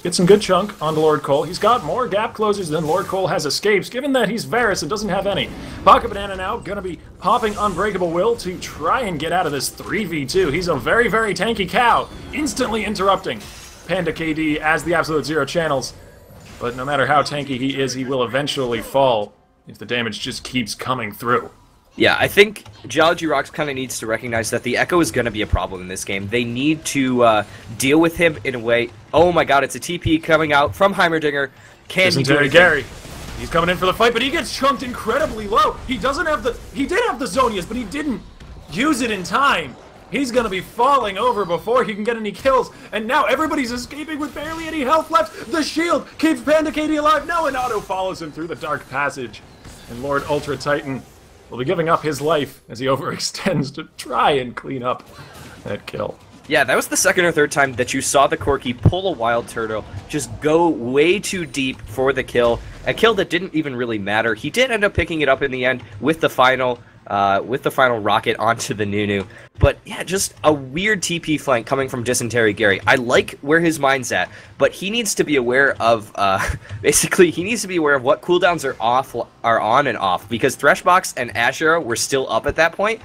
Get some good chunk onto Lord Cole. He's got more gap closers than Lord Cole has escapes, given that he's Varus and doesn't have any. Pocket Banana now gonna be popping Unbreakable Will to try and get out of this 3v2. He's a very, very tanky cow, instantly interrupting Panda KD as the Absolute Zero channels. But no matter how tanky he is, he will eventually fall if the damage just keeps coming through.
Yeah, I think Geology Rocks kind of needs to recognize that the Ekko is going to be a problem in this game. They need to uh, deal with him in a way. Oh my god, it's a TP coming out from Heimerdinger. Can he do
Gary. He's coming in for the fight, but he gets chunked incredibly low. He doesn't have the. He did have the Zhonya's, but he didn't use it in time. He's gonna be falling over before he can get any kills, and now everybody's escaping with barely any health left. The shield keeps Panda KD alive. No, and Otto follows him through the dark passage, and Lord Ultra Titan will be giving up his life as he overextends to try and clean up that kill.
Yeah, that was the second or third time that you saw the Corki pull a Wild Turtle, just go way too deep for the kill. A kill that didn't even really matter. He did end up picking it up in the end with the final uh, with the final rocket onto the Nunu. But yeah, just a weird TP flank coming from Dysentery Gary. I like where his mind's at, but he needs to be aware of uh, basically he needs to be aware of what cooldowns are off are on and off because Thresh box and Ashe were still up at that point.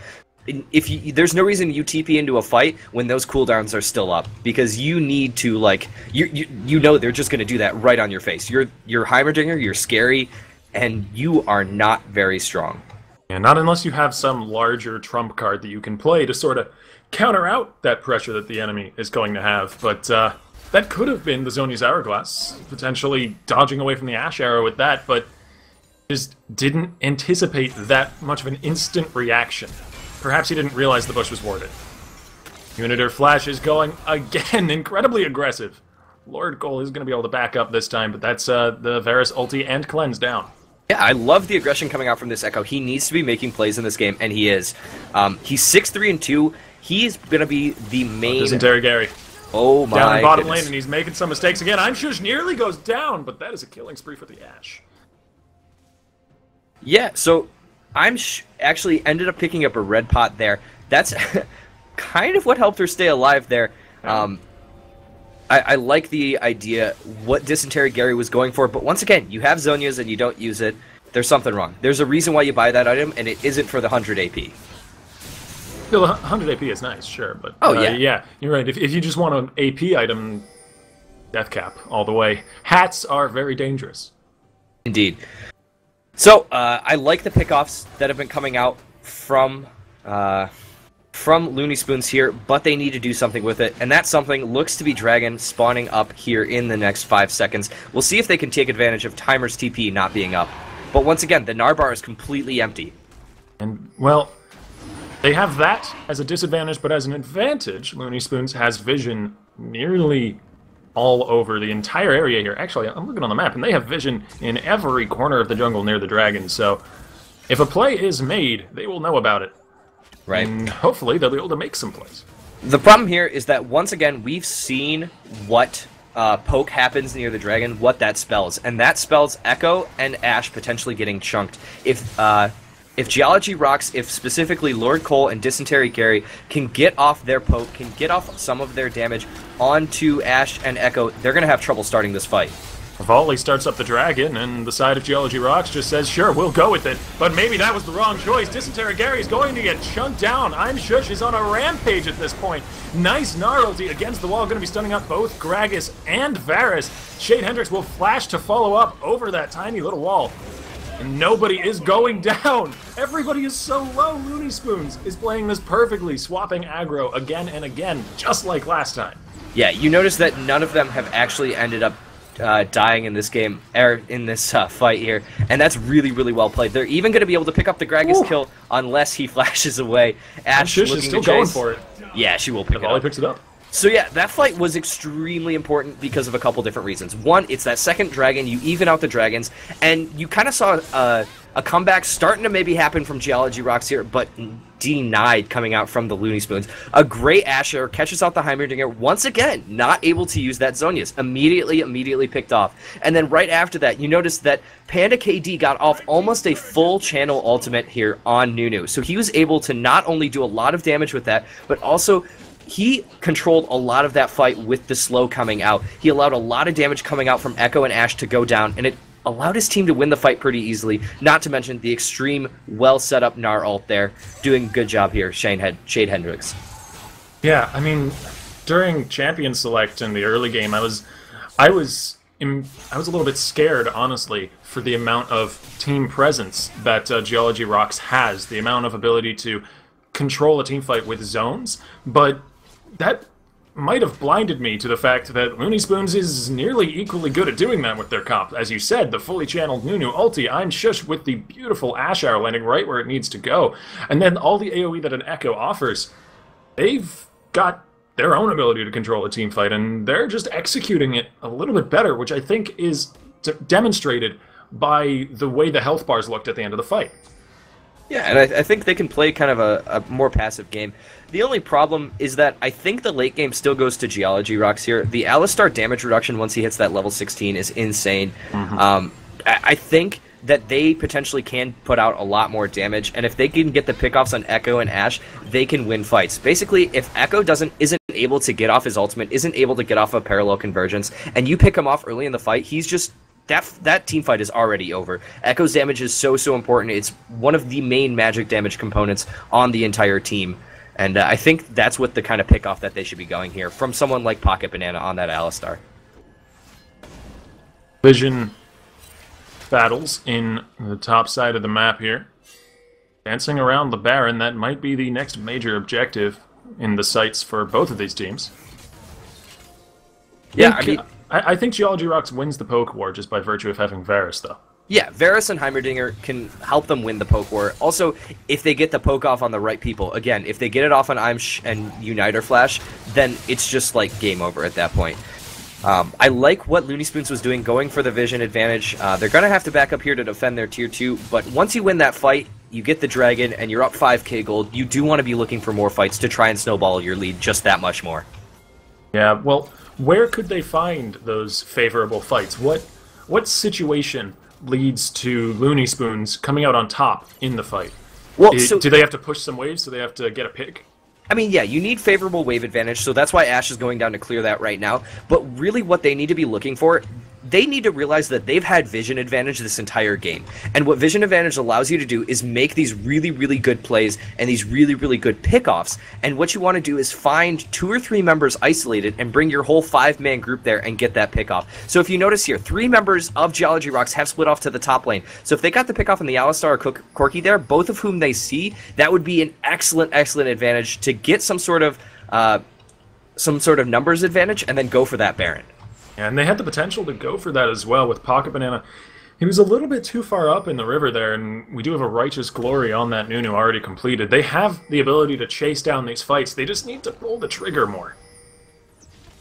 If you, there's no reason you TP into a fight when those cooldowns are still up because you need to like you you, you know they're just going to do that right on your face. You're you're Heimerdinger, you're scary, and you are not very strong.
And not unless you have some larger trump card that you can play to sort of counter out that pressure that the enemy is going to have. But uh, that could have been the Zhonya's Hourglass, potentially dodging away from the Ashe Arrow with that, but just didn't anticipate that much of an instant reaction. Perhaps he didn't realize the bush was warded. Uniter Flash is going again, incredibly aggressive. Lord Cole is going to be able to back up this time, but that's uh, the Varus ulti and cleanse down.
Yeah, I love the aggression coming out from this Ekko. He needs to be making plays in this game, and he is. Um, he's six three and two. He's gonna be the main.
Dysentery Gary?
Oh my!
Down in bottom
goodness.
lane, and he's making some mistakes again. I'm sure she nearly goes down, but that is a killing spree for the Ashe.
Yeah, so I'm sh- actually ended up picking up a red pot there. That's kind of what helped her stay alive there. Um, I, I, like the idea what Dysentery Gary was going for, but once again, you have Zhonya's and you don't use it. There's something wrong. There's a reason why you buy that item, and it isn't for the 100 AP.
Well, 100 AP is nice, sure, but
oh
uh,
yeah,
yeah, you're right. If, if you just want an AP item, death cap all the way. Hats are very dangerous.
Indeed. So uh, I like the pickoffs that have been coming out from uh, from Loony Spoons here, but they need to do something with it, and that something looks to be Dragon spawning up here in the next five seconds. We'll see if they can take advantage of Heimer's TP not being up. But once again, the Gnar bar is completely empty.
And, well, they have that as a disadvantage, but as an advantage, Loony Spoons has vision nearly all over the entire area here. Actually, I'm looking on the map, and they have vision in every corner of the jungle near the dragon, so if a play is made, they will know about it.
Right.
And hopefully they'll be able to make some plays.
The problem here is that once again we've seen what uh, poke happens near the dragon, what that spells, and that spells Ekko and Ashe potentially getting chunked. If uh, if Geology Rocks, if specifically Lord Cole and Dysentery Gary can get off their poke, can get off some of their damage onto Ashe and Ekko, they're gonna have trouble starting this fight.
Volley starts up the dragon, and the side of Geology Rocks just says, sure, we'll go with it. But maybe that was the wrong choice. Dysentery Gary is going to get chunked down. I'm Shush is on a rampage at this point. Nice Gnarlty against the wall, going to be stunning up both Gragas and Varus. Shade Hendricks will flash to follow up over that tiny little wall. And nobody is going down. Everybody is so low. Loony Spoons is playing this perfectly, swapping aggro again and again, just like last time.
Yeah, you notice that none of them have actually ended up uh, dying in this game, er, in this uh, fight here, and that's really, really well played. They're even going to be able to pick up the Gragas kill unless he flashes away.
Ashe is still going for it.
Yeah, she will pick
the
it
up. picks it up.
So yeah, that fight was extremely important because of a couple different reasons. One, it's that second dragon. You even out the dragons, and you kind of saw uh, a comeback starting to maybe happen from Geology Rocks here, but denied coming out from the Loony Spoons. A great Ashe arrow catches out the Heimerdinger once again, not able to use that Zhonya's. Immediately, immediately picked off. And then right after that, you notice that Panda KD got off almost a full channel ultimate here on Nunu. So he was able to not only do a lot of damage with that, but also he controlled a lot of that fight with the slow coming out. He allowed a lot of damage coming out from Ekko and Ashe to go down, and it allowed his team to win the fight pretty easily. Not to mention the extreme, well set up Gnar ult there. Doing a good job here, Shane Head- Shade Hendricks.
Yeah, I mean, during Champion Select in the early game, I was, I was, I was a little bit scared, honestly, for the amount of team presence that uh, Geology Rocks has, the amount of ability to control a team fight with zones, but that might have blinded me to the fact that Loony Spoons is nearly equally good at doing that with their comp. As you said, the fully channeled Nunu ulti, I'm shush with the beautiful Ashe Arrow landing right where it needs to go. And then all the AoE that an Ekko offers, they've got their own ability to control a team fight, and they're just executing it a little bit better, which I think is demonstrated by the way the health bars looked at the end of the fight.
Yeah, and I, I, think they can play kind of a, a, more passive game. The only problem is that I think the late game still goes to Geology Rocks here. The Alistar damage reduction once he hits that level 16 is insane. Mm-hmm. Um, I, I, think that they potentially can put out a lot more damage, and if they can get the pickoffs on Ekko and Ashe, they can win fights. Basically, if Ekko doesn't isn't able to get off his ultimate, isn't able to get off a parallel convergence, and you pick him off early in the fight, he's just that that team fight is already over. Ekko's damage is so so important. It's one of the main magic damage components on the entire team. And uh, I think that's what the kind of pick off that they should be going here from someone like Pocket Banana on that Alistar.
Vision battles in the top side of the map here. Dancing around the Baron, that might be the next major objective in the sights for both of these teams.
Yeah, I mean,
I, I think Geology Rocks wins the Poke War just by virtue of having Varus, though.
Yeah, Varus and Heimerdinger can help them win the poke war. Also, if they get the poke off on the right people, again, if they get it off on Imsh and Uniter Flash, then it's just like game over at that point. Um, I like what Loony Spoons was doing, going for the vision advantage. Uh, they're going to have to back up here to defend their tier 2, but once you win that fight, you get the dragon, and you're up 5k gold, you do want to be looking for more fights to try and snowball your lead just that much more.
Yeah, well, where could they find those favorable fights? What what situation leads to Loony Spoons coming out on top in the fight? Well, so, do they have to push some waves? Do they have to get a pick?
I mean, yeah, you need favorable wave advantage, so that's why Ashe is going down to clear that right now. But really, what they need to be looking for they need to realize that they've had vision advantage this entire game. And what vision advantage allows you to do is make these really, really good plays and these really, really good pickoffs. And what you want to do is find two or three members isolated and bring your whole five man group there and get that pickoff. So if you notice here, three members of Geology Rocks have split off to the top lane. So if they got the pickoff in the Alistar or Corki there, both of whom they see, that would be an excellent, excellent advantage to get some sort of. Uh, some sort of numbers advantage and then go for that Baron.
And they had the potential to go for that as well with Pocket Banana. He was a little bit too far up in the river there, and we do have a Righteous Glory on that Nunu already completed. They have the ability to chase down these fights. They just need to pull the trigger more.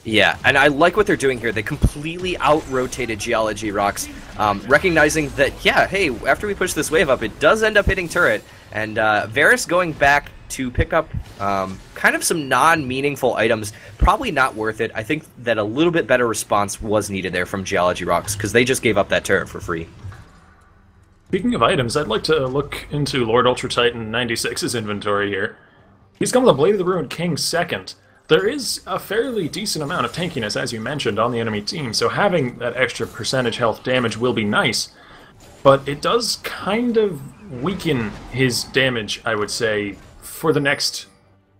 Yeah, and I like what they're doing here. They completely out-rotated Geology Rocks, um, recognizing that, yeah, hey, after we push this wave up, it does end up hitting turret. And uh, Varus going back to pick up um, kind of some non-meaningful items. Probably not worth it. I think that a little bit better response was needed there from Geology Rocks because they just gave up that turret for free.
Speaking of items, I'd like to look into Lord Ultra Titan 96's inventory here. He's come with a Blade of the Ruined King second. There is a fairly decent amount of tankiness, as you mentioned, on the enemy team, so having that extra percentage health damage will be nice. But it does kind of weaken his damage, I would say, for the next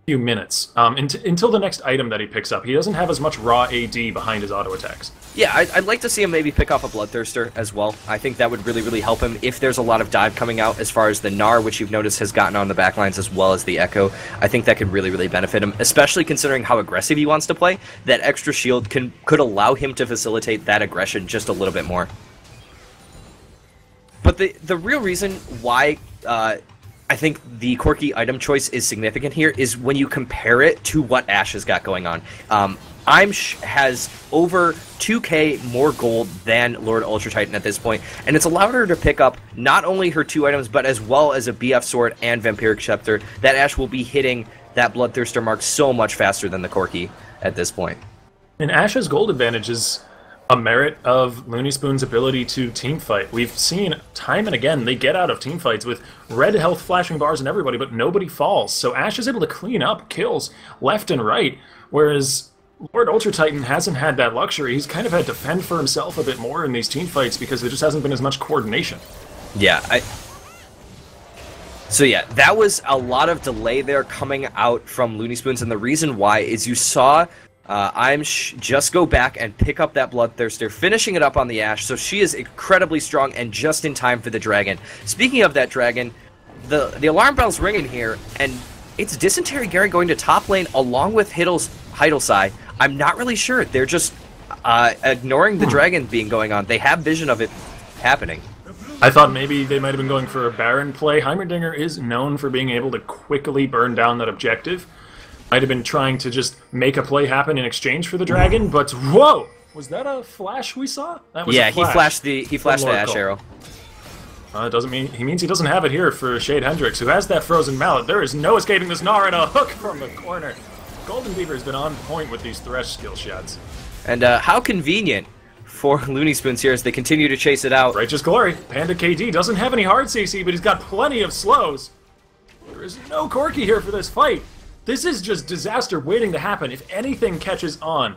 few minutes. Um, until the next item that he picks up. He doesn't have as much raw AD behind his auto attacks.
Yeah, I'd, I'd, like to see him maybe pick off a Bloodthirster as well. I think that would really, really help him if there's a lot of dive coming out as far as the Gnar, which you've noticed has gotten on the backlines as well as the Ekko. I think that could really, really benefit him, especially considering how aggressive he wants to play. That extra shield can could allow him to facilitate that aggression just a little bit more. But the the real reason why uh, I think the Corki item choice is significant here is when you compare it to what Ashe has got going on. Um, Imsh has over 2k more gold than Lord Ultra Titan at this point, and it's allowed her to pick up not only her two items, but as well as a BF Sword and Vampiric Scepter. That Ashe will be hitting that Bloodthirster mark so much faster than the Corki at this point.
And Ashe's gold advantage is a merit of Loony Spoon's ability to team fight. We've seen time and again they get out of team fights with red health flashing bars and everybody, but nobody falls. So Ashe is able to clean up kills left and right, whereas Lord Ultra Titan hasn't had that luxury. He's kind of had to fend for himself a bit more in these team fights because there just hasn't been as much coordination.
Yeah, I. So yeah, that was a lot of delay there coming out from Loony Spoons, and the reason why is you saw uh, I'm just go back and pick up that Bloodthirster, finishing it up on the Ashe. So she is incredibly strong and just in time for the dragon. Speaking of that dragon, the the alarm bell's ringing here, and it's Dysentery Gary going to top lane along with Hiddle's Heidi Sai. I'm not really sure. They're just uh, ignoring the hmm. dragon being going on. They have vision of it happening.
I thought maybe they might have been going for a Baron play. Heimerdinger is known for being able to quickly burn down that objective might have been trying to just make a play happen in exchange for the dragon, but whoa! Was that a flash we saw? That
was yeah, flash he flashed the he flashed the Ashe arrow.
Uh, doesn't mean he means he doesn't have it here for Shade Hendricks, who has that frozen mallet. There is no escaping this Gnar and a hook from the corner. Golden Beaver has been on point with these Thresh skill shots.
And uh, how convenient for Loony Spoons here as they continue to chase it out.
Righteous Glory. Panda KD doesn't have any hard CC, but he's got plenty of slows. There is no Corki here for this fight. This is just disaster waiting to happen if anything catches on.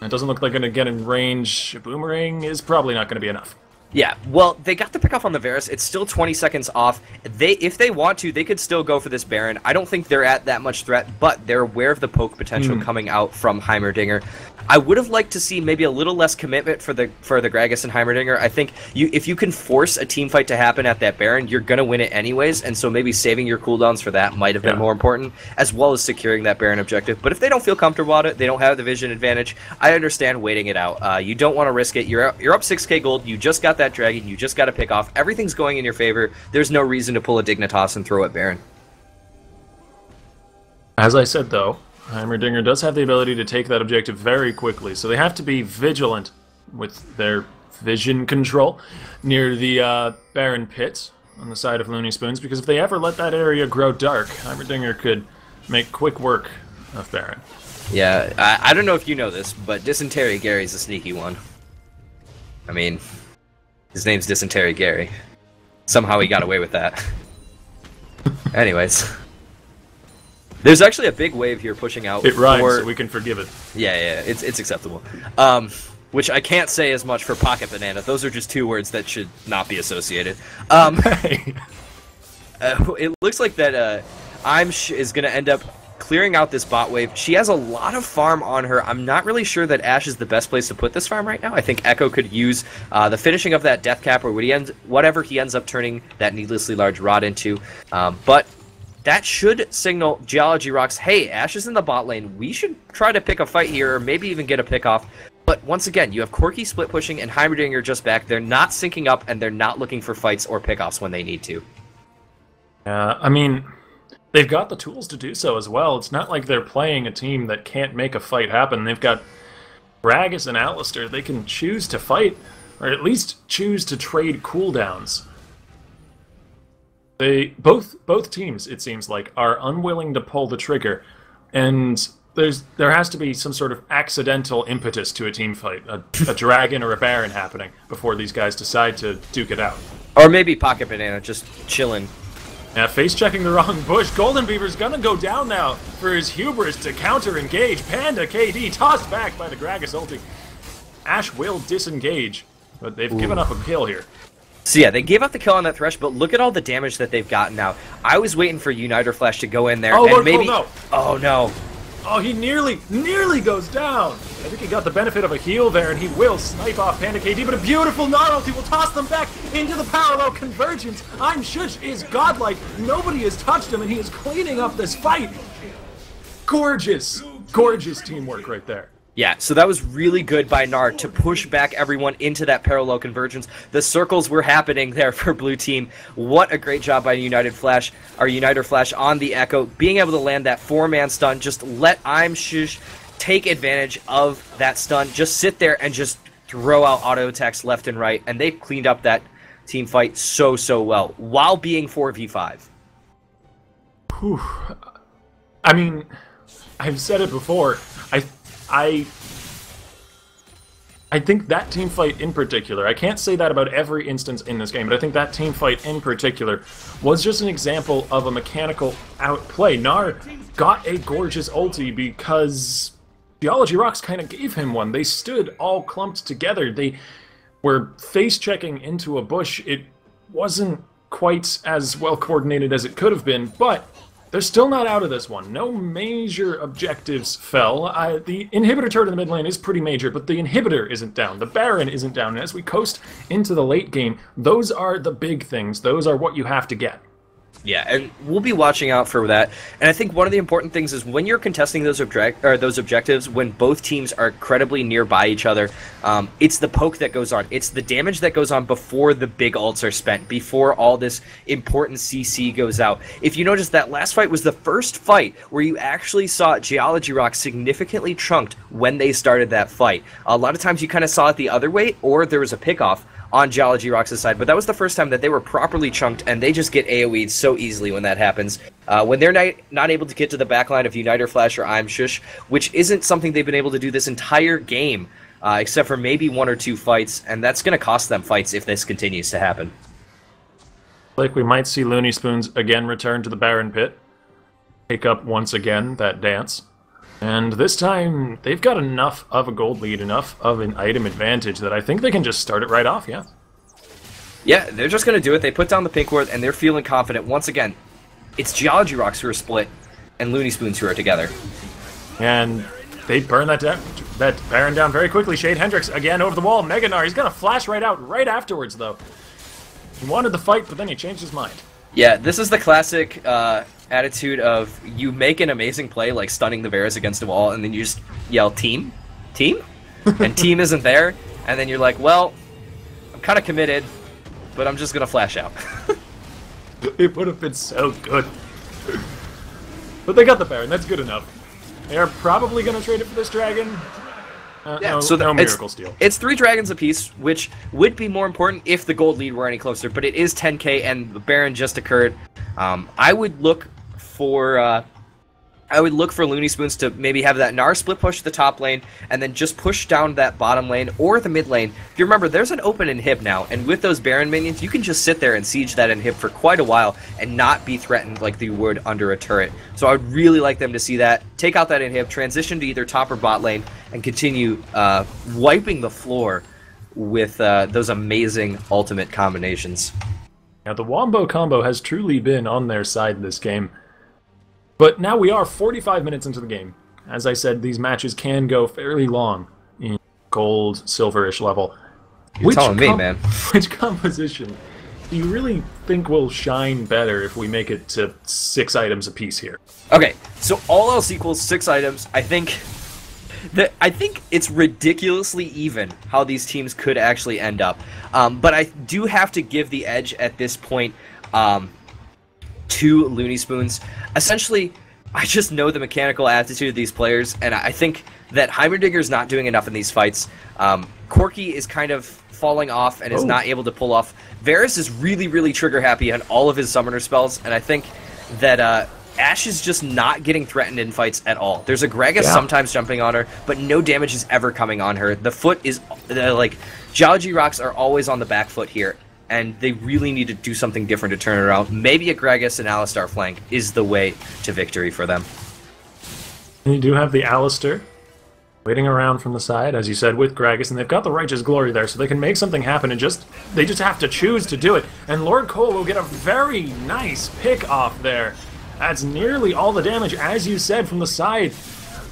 It doesn't look like going to get in range. Boomerang is probably not going to be enough.
Yeah, well, they got the pick off on the Varus. It's still 20 seconds off. They, if they want to, they could still go for this Baron. I don't think they're at that much threat, but they're aware of the poke potential mm. coming out from Heimerdinger. I would have liked to see maybe a little less commitment for the for the Gragas and Heimerdinger. I think you if you can force a team fight to happen at that Baron, you're gonna win it anyways, and so maybe saving your cooldowns for that might have been yeah. more important, as well as securing that Baron objective. But if they don't feel comfortable about it, they don't have the vision advantage. I understand waiting it out. Uh, you don't want to risk it. You're you're up 6k gold. You just got that dragon. You just got to pick off. Everything's going in your favor. There's no reason to pull a Dignitas and throw it Baron.
As I said though, Heimerdinger does have the ability to take that objective very quickly, so they have to be vigilant with their vision control near the uh, Baron Pit on the side of Loony Spoons, because if they ever let that area grow dark, Heimerdinger could make quick work of Baron.
Yeah, I, I don't know if you know this, but Dysentery Gary's a sneaky one. I mean, his name's Dysentery Gary. Somehow he got away with that. Anyways. There's actually a big wave here pushing out.
It rhymes, for... so we can forgive it.
Yeah, yeah, it's it's acceptable. Um, which I can't say as much for Pocket Banana. Those are just two words that should not be associated. Um, uh, it looks like that uh, I'm is going to end up clearing out this bot wave. She has a lot of farm on her. I'm not really sure that Ashe is the best place to put this farm right now. I think Ekko could use uh, the finishing of that Death Cap or what he ends, whatever he ends up turning that needlessly large rod into. Um, but that should signal Geology Rocks, hey, Ashe is in the bot lane. We should try to pick a fight here, or maybe even get a pick off. But once again, you have Corki split pushing and Heimerdinger just back. They're not syncing up, and they're not looking for fights or pickoffs when they need to.
Yeah, I mean, they've got the tools to do so as well. It's not like they're playing a team that can't make a fight happen. They've got Gragas and Alistar. They can choose to fight, or at least choose to trade cooldowns. They both both teams, it seems like, are unwilling to pull the trigger, and there's there has to be some sort of accidental impetus to a team fight, a, a dragon or a baron happening before these guys decide to duke it out.
Or maybe Pocket Banana just chilling.
Yeah, face checking the wrong bush. Golden Beaver's gonna go down now for his hubris to counter engage. Panda KD tossed back by the Gragas ulti. Ashe will disengage, but they've Ooh. given up a kill here.
So yeah, they gave up the kill on that Thresh, but look at all the damage that they've gotten now. I was waiting for Uniter Flash to go in there
oh,
and
Lord, oh,
maybe.
Oh
no! Oh no!
Oh, he nearly, nearly goes down. I think he got the benefit of a heal there, and he will snipe off Panda KD, but a beautiful He will toss them back into the parallel convergence. I'm Shush is godlike. Nobody has touched him, and he is cleaning up this fight. Gorgeous, gorgeous teamwork right there.
Yeah, so that was really good by Gnar to push back everyone into that parallel convergence. The circles were happening there for blue team. What a great job by United Flash, our Uniter Flash on the Ekko, being able to land that four-man stun. Just let I'm Shush take advantage of that stun. Just sit there and just throw out auto attacks left and right, and they cleaned up that team fight so, so well, while being 4v5.
Whew. I mean, I've said it before. I I think that team fight in particular, I can't say that about every instance in this game, but I think that team fight in particular was just an example of a mechanical outplay. Gnar got a gorgeous ulti because Geology Rocks kind of gave him one. They stood all clumped together. They were face checking into a bush. It wasn't quite as well coordinated as it could have been, but they're still not out of this one. No major objectives fell. I, the inhibitor turret in the mid lane is pretty major, but the inhibitor isn't down. The Baron isn't down. And as we coast into the late game, those are the big things. Those are what you have to get.
Yeah, and we'll be watching out for that. And I think one of the important things is when you're contesting those object or those objectives, when both teams are incredibly nearby each other, um, it's the poke that goes on. It's the damage that goes on before the big ults are spent, before all this important CC goes out. If you notice, that last fight was the first fight where you actually saw Geology Rock significantly trunked when they started that fight. A lot of times you kind of saw it the other way, or there was a pickoff on Geology Rocks' side, but that was the first time that they were properly chunked, and they just get AoE'd so easily when that happens. Uh, when they're not, not able to get to the backline of Uniter Flash or I'm Shush, which isn't something they've been able to do this entire game, uh, except for maybe one or two fights, and that's going to cost them fights if this continues to happen.
Like we might see Loony Spoons again return to the Baron Pit, take up once again that dance. And this time, they've got enough of a gold lead, enough of an item advantage that I think they can just start it right off, yeah.
Yeah, they're just going to do it. They put down the pink ward, and they're feeling confident. Once again, it's Geology Rocks who are split, and Loony Spoons who are together.
And they burn that down, that Baron down very quickly. Shade Hendricks again over the wall. Mega Gnar, he's going to flash right out right afterwards, though. He wanted the fight, but then he changed his mind.
Yeah, this is the classic uh, attitude of you make an amazing play like stunning the Varus against a wall, and then you just yell team, team, and team isn't there, and then you're like, well, I'm kind of committed, but I'm just gonna flash out.
it would have been so good, but they got the Baron. That's good enough. They are probably gonna trade it for this dragon. Uh, yeah, no, so the, no miracle
it's,
steal.
It's three dragons apiece, which would be more important if the gold lead were any closer. But it is 10k, and the Baron just occurred. Um, I would look for uh, I would look for Loony Spoons to maybe have that Gnar split push the top lane and then just push down that bottom lane or the mid lane. If you remember, there's an open inhib now, and with those Baron minions, you can just sit there and siege that inhib for quite a while and not be threatened like you would under a turret. So I would really like them to see that. Take out that inhib, transition to either top or bot lane, and continue uh, wiping the floor with uh, those amazing ultimate combinations.
Now, the Wombo combo has truly been on their side in this game. But now we are 45 minutes into the game. As I said, these matches can go fairly long in gold, silverish level.
You're which telling me, man.
Which composition do you really think will shine better if we make it to six items apiece here?
Okay, so all else equals six items. I think that I think it's ridiculously even how these teams could actually end up. Um, but I do have to give the edge at this point um, to Loony Spoons. Essentially, I just know the mechanical aptitude of these players, and I think that Heimerdinger's not doing enough in these fights. Um, Corki is kind of falling off and is
Oh.
not able to pull off. Varus is really, really trigger happy on all of his summoner spells, and I think that uh, Ashe is just not getting threatened in fights at all. There's a Gragas
Yeah.
sometimes jumping on her, but no damage is ever coming on her. The foot is uh, like Geology rocks are always on the back foot here, and they really need to do something different to turn it around. Maybe a Gragas and Alistar flank is the way to victory for them.
And you do have the Alistar waiting around from the side, as you said, with Gragas, and they've got the Righteous Glory there, so they can make something happen, and just they just have to choose to do it. And Lord Cole will get a very nice pick off there. That's nearly all the damage, as you said, from the side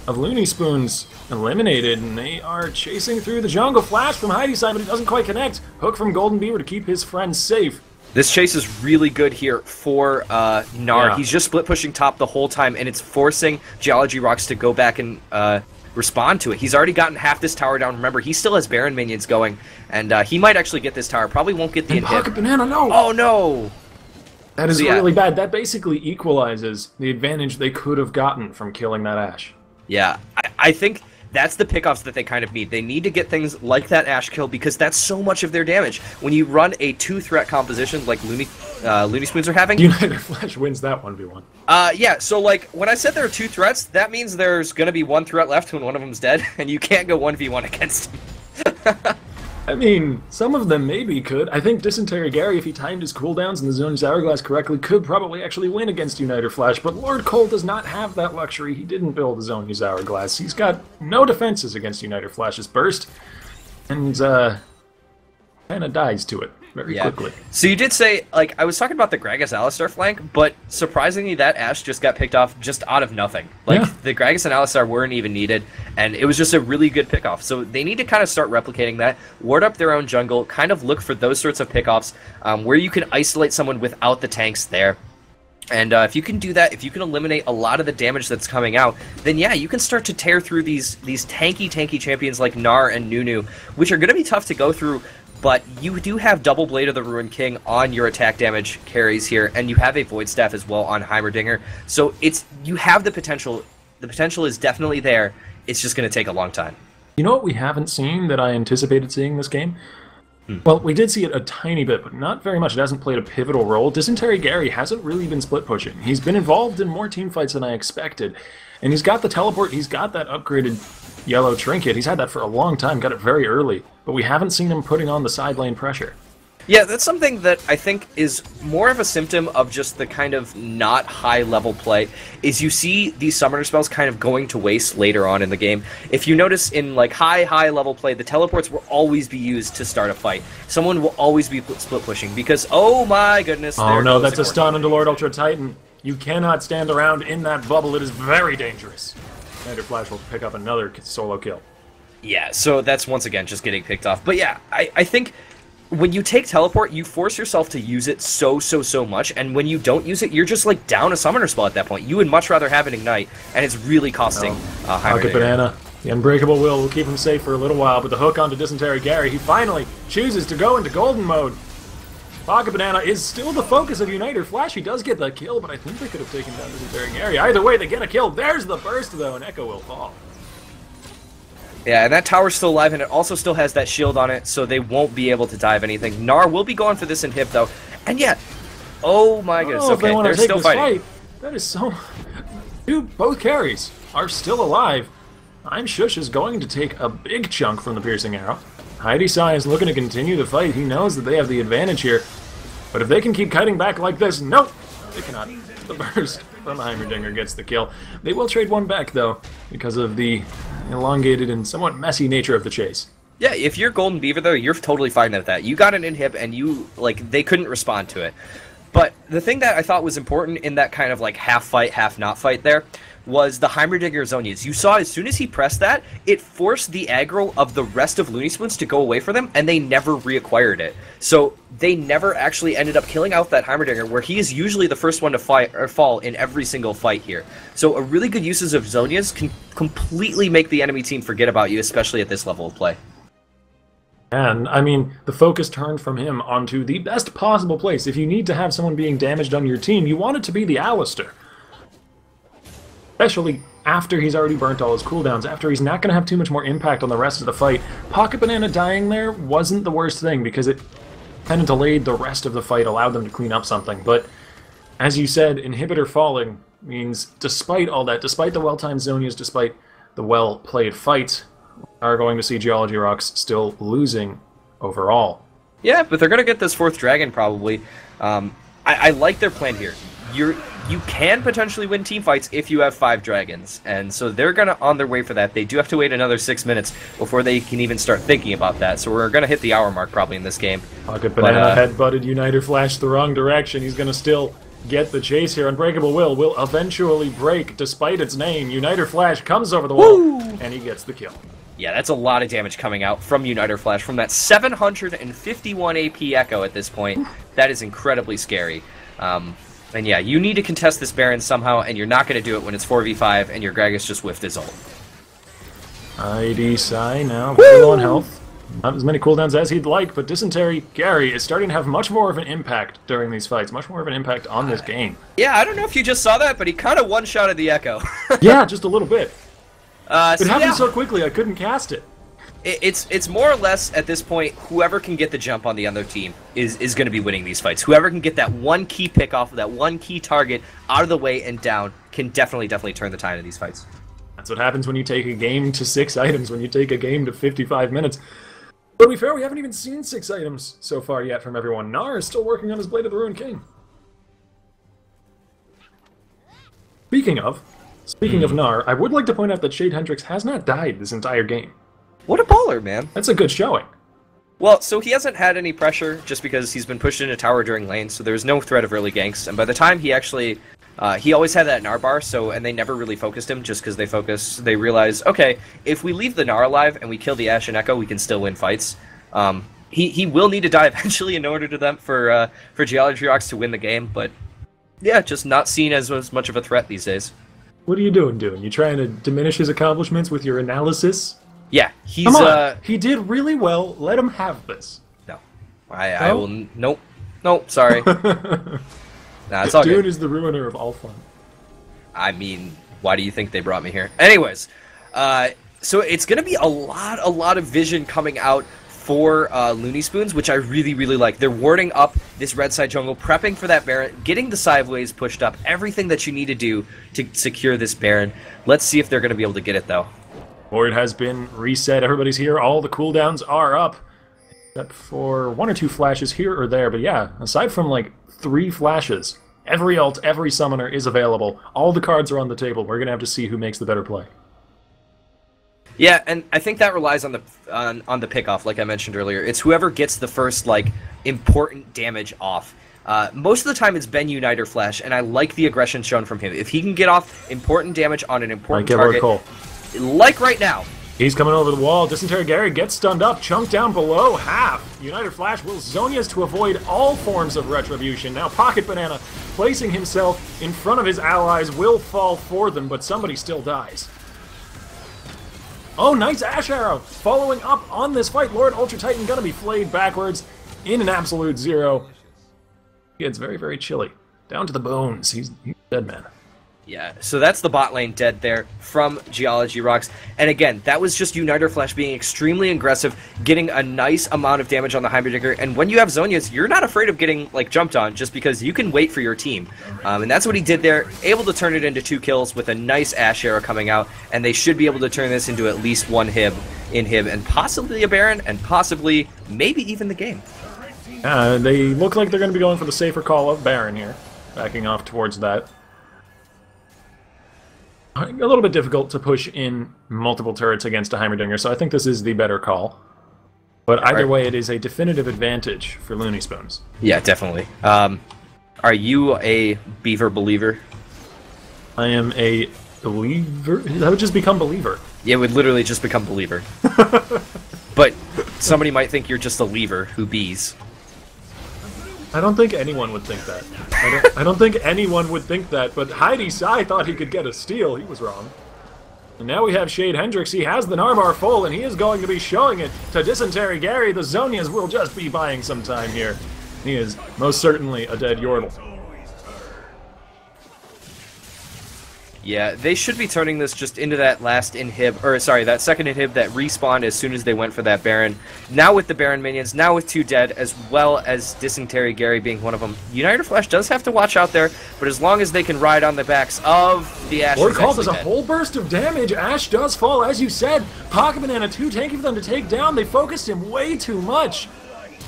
of Loony Spoons eliminated, and they are chasing through the jungle. Flash from Heidi's side, but it doesn't quite connect. Hook from Golden Beaver to keep his friends safe.
This chase is really good here for uh, Gnar.
Yeah.
He's just split pushing top the whole time, and it's forcing Geology Rocks to go back and uh, respond to it. He's already gotten half this tower down. Remember, he still has Baron minions going, and uh, he might actually get this tower. Probably won't get the
And Pocket. Banana, no!
Oh no!
That is
So, yeah.
really bad. That basically equalizes the advantage they could have gotten from killing that Ashe.
Yeah, I, I think that's the pickoffs that they kind of need. They need to get things like that Ashe kill because that's so much of their damage. When you run a two threat composition like Loony, uh, Loony Spoons are having,
United Flash wins that 1v1.
Uh, yeah. So like when I said there are two threats, that means there's gonna be one threat left when one of them's dead, and you can't go one v one against him.
I mean, some of them maybe could. I think Dysentery Gary, if he timed his cooldowns and the Zhonya's Hourglass correctly, could probably actually win against Uniter Flash, but Lord Cole does not have that luxury. He didn't build his own Hourglass. He's got no defenses against Uniter Flash's burst, and, uh, kind of dies to it very quickly.
So you did say like I was talking about the Gragas Alistar flank, but surprisingly that Ashe just got picked off just out of nothing. Like
Yeah.
the Gragas and Alistar weren't even needed, and it was just a really good pickoff. So they need to kind of start replicating that, ward up their own jungle, kind of look for those sorts of pickoffs um, where you can isolate someone without the tanks there. And uh, if you can do that, if you can eliminate a lot of the damage that's coming out, then yeah, you can start to tear through these these tanky, tanky champions like Gnar and Nunu, which are going to be tough to go through. But you do have double Blade of the Ruined King on your attack damage carries here, and you have a Void Staff as well on Heimerdinger. So it's you have the potential. The potential is definitely there. It's just going to take a long time.
You know what we haven't seen that I anticipated seeing this game? Hmm. Well, we did see it a tiny bit, but not very much. It hasn't played a pivotal role. Dysentery Gary hasn't really been split pushing. He's been involved in more team fights than I expected. And he's got the teleport, he's got that upgraded yellow trinket. He's had that for a long time, got it very early. But we haven't seen him putting on the side lane pressure.
Yeah, that's something that I think is more of a symptom of just the kind of not high level play. Is you see these summoner spells kind of going to waste later on in the game. If you notice in like high high level play, the teleports will always be used to start a fight. Someone will always be split pushing because oh my goodness.
Oh no, that's a stun into Lord Ultra Titan. You cannot stand around in that bubble. It is very dangerous. Commander Flash will pick up another solo kill.
Yeah, so that's once again just getting picked off. But yeah, I, I think when you take teleport, you force yourself to use it so, so, so much, and when you don't use it, you're just like down a summoner spell at that point. You would much rather have an ignite, and it's really costing uh,
Pocket. Banana. The Unbreakable Will will keep him safe for a little while, but the hook onto Dysentery Gary, he finally chooses to go into golden mode. Pocket Banana is still the focus of Uniter Flash. He does get the kill, but I think they could have taken down Dysentery Gary. Either way, they get a kill. There's the burst, though, and Ekko will fall.
Yeah, and that tower's still alive, and it also still has that shield on it, so they won't be able to dive anything. Gnar will be going for this inhib, though. And yeah, oh my oh, goodness,
Oh, if they
okay,
to take
still
this
fighting.
fight, that is so. Dude, both carries are still alive. I'm Shush is going to take a big chunk from the piercing arrow. Heidi Sai is looking to continue the fight. He knows that they have the advantage here. But if they can keep kiting back like this, nope, they cannot. The burst from Heimerdinger gets the kill. They will trade one back, though, because of the elongated and somewhat messy nature of the chase.
Yeah, if you're Golden Beaver though, you're totally fine with that. You got an inhib and you like they couldn't respond to it. But the thing that I thought was important in that kind of like half fight, half not fight there was the Heimerdinger Zhonya's. You saw as soon as he pressed that, it forced the aggro of the rest of Loony Spoons to go away from them, and they never reacquired it. So they never actually ended up killing out that Heimerdinger, where he is usually the first one to fight or fall in every single fight here. So a really good uses of Zhonya's can completely make the enemy team forget about you, especially at this level of play.
And, I mean, the focus turned from him onto the best possible place. If you need to have someone being damaged on your team, you want it to be the Alistar. Especially after he's already burnt all his cooldowns, after he's not going to have too much more impact on the rest of the fight. Pocket Banana dying there wasn't the worst thing because it kind of delayed the rest of the fight, allowed them to clean up something. But as you said, Inhibitor falling means despite all that, despite the well-timed Zhonya's, despite the well-played fights, are going to see Geology Rocks still losing overall.
Yeah, but they're gonna get this fourth dragon probably. Um, I, I like their plan here. You're you can potentially win team fights if you have five dragons, and so they're gonna on their way for that. They do have to wait another six minutes before they can even start thinking about that. So we're gonna hit the hour mark probably in this game.
Pocket Banana
uh,
head-butted Uniter Flash the wrong direction. He's going to still get the chase here. Unbreakable Will will eventually break despite its name. Uniter Flash comes over the wall, and he gets the kill.
Yeah, that's a lot of damage coming out from Uniter Flash from that 751 AP Ekko at this point. That is incredibly scary. Um, and yeah, you need to contest this Baron somehow, and you're not going to do it when it's 4v5 and your Gragas just whiffed his ult.
Heidi Sai now very low on health. Not as many cooldowns as he'd like, but Dysentery Gary is starting to have much more of an impact during these fights, much more of an impact on this game.
Yeah, I don't know if you just saw that, but he kind of one-shotted the Ekko.
yeah, just a little bit.
uh,
It
so
happened
yeah,
so quickly I couldn't cast it.
It- it's it's more or less at this point, whoever can get the jump on the other team is is going to be winning these fights. Whoever can get that one key pick off of that one key target out of the way and down can definitely definitely turn the tide of these fights.
That's what happens when you take a game to six items, when you take a game to 55 minutes. But to be fair, we haven't even seen six items so far yet from everyone. Gnar is still working on his Blade of the Ruined King. Speaking of, speaking of hmm. Gnar, I would like to point out that Shade Hendrix has not died this entire game.
What a baller, man!
That's a good showing.
Well, so he hasn't had any pressure just because he's been pushed into tower during lane, so there's no threat of early ganks. And by the time he actually, uh, he always had that Gnar bar, so and they never really focused him just because they focus. They realize, okay, if we leave the Gnar alive and we kill the Ashe and Ekko, we can still win fights. Um, he he will need to die eventually in order to them for uh, for Geology Rocks to win the game, but yeah, just not seen as, as much of a threat these days.
What are you doing, doing? You trying to diminish his accomplishments with your analysis?
Yeah, he's
Come on,
uh
he did really well. Let him have this.
no, I I will nope nope sorry. nah, it's all
Dune
good.
is the ruiner of all fun.
I mean, why do you think they brought me here? Anyways, uh, so it's gonna be a lot, a lot of vision coming out for uh, Loony Spoons, which I really, really like. They're warding up this red side jungle, prepping for that Baron, getting the sideways pushed up, everything that you need to do to secure this Baron. Let's see if they're gonna be able to get it though.
Board has been reset. Everybody's here. All the cooldowns are up. Except for one or two flashes here or there. But yeah, aside from like three flashes, every alt, every summoner is available. All the cards are on the table. We're going to have to see who makes the better play.
Yeah, and I think that relies on the on, on the pickoff, like I mentioned earlier. It's whoever gets the first like important damage off. Uh, most of the time, it's Ben Uniter Flash, and I like the aggression shown from him. If he can get off important damage on an important
Gilbert
target. Like right now,
He's coming over the wall. Dysentery Gary gets stunned up, chunked down below half. Uniter Flash will Zhonya's to avoid all forms of retribution. Now Pocket Banana, placing himself in front of his allies, will fall for them, but somebody still dies. Oh, nice Ashe Arrow! Following up on this fight, Lord Ultra Titan gonna be flayed backwards in an absolute zero. It's very, very chilly. Down to the bones. He's, he's dead man.
Yeah, so that's the bot lane dead there from Geology Rocks. And again, that was just Uniter Flash being extremely aggressive, getting a nice amount of damage on the Heimerdinger. And when you have Zhonya's, you're not afraid of getting like jumped on just because you can wait for your team. Um, and that's what he did there, able to turn it into two kills with a nice Ashe Arrow coming out. And they should be able to turn this into at least one Hib in Hib and possibly a Baron and possibly maybe even the game.
Uh, they look like they're going to be going for the safer call of Baron here, backing off towards that. A little bit difficult to push in multiple turrets against a Heimerdinger, so I think this is the better call. But either
Right.
way, it is a definitive advantage for Loony Spoons.
Yeah, definitely. Um, are you a Beaver believer?
I am a believer. That would just become believer.
It would literally just become believer. but somebody might think you're just a lever who bees.
I don't think anyone would think that. I don't, I don't think anyone would think that, but Heidi Sai thought he could get a steal. He was wrong. And now we have Shade Hendricks. He has the Gnar bar full, and he is going to be showing it to Dysentery Gary. The Zhonya's will just be buying some time here. He is most certainly a dead Yordle.
Yeah, they should be turning this just into that last inhib, or sorry, that second inhib that respawned as soon as they went for that Baron. Now with the Baron minions, now with two dead, as well as Dysentery Gary being one of them. Uniter Flash does have to watch out there, but as long as they can ride on the backs of the Ashe.
Lord Cole does a whole burst of damage. Ashe does fall, as you said. Pocket Banana too tanky for them to take down. They focused him way too much.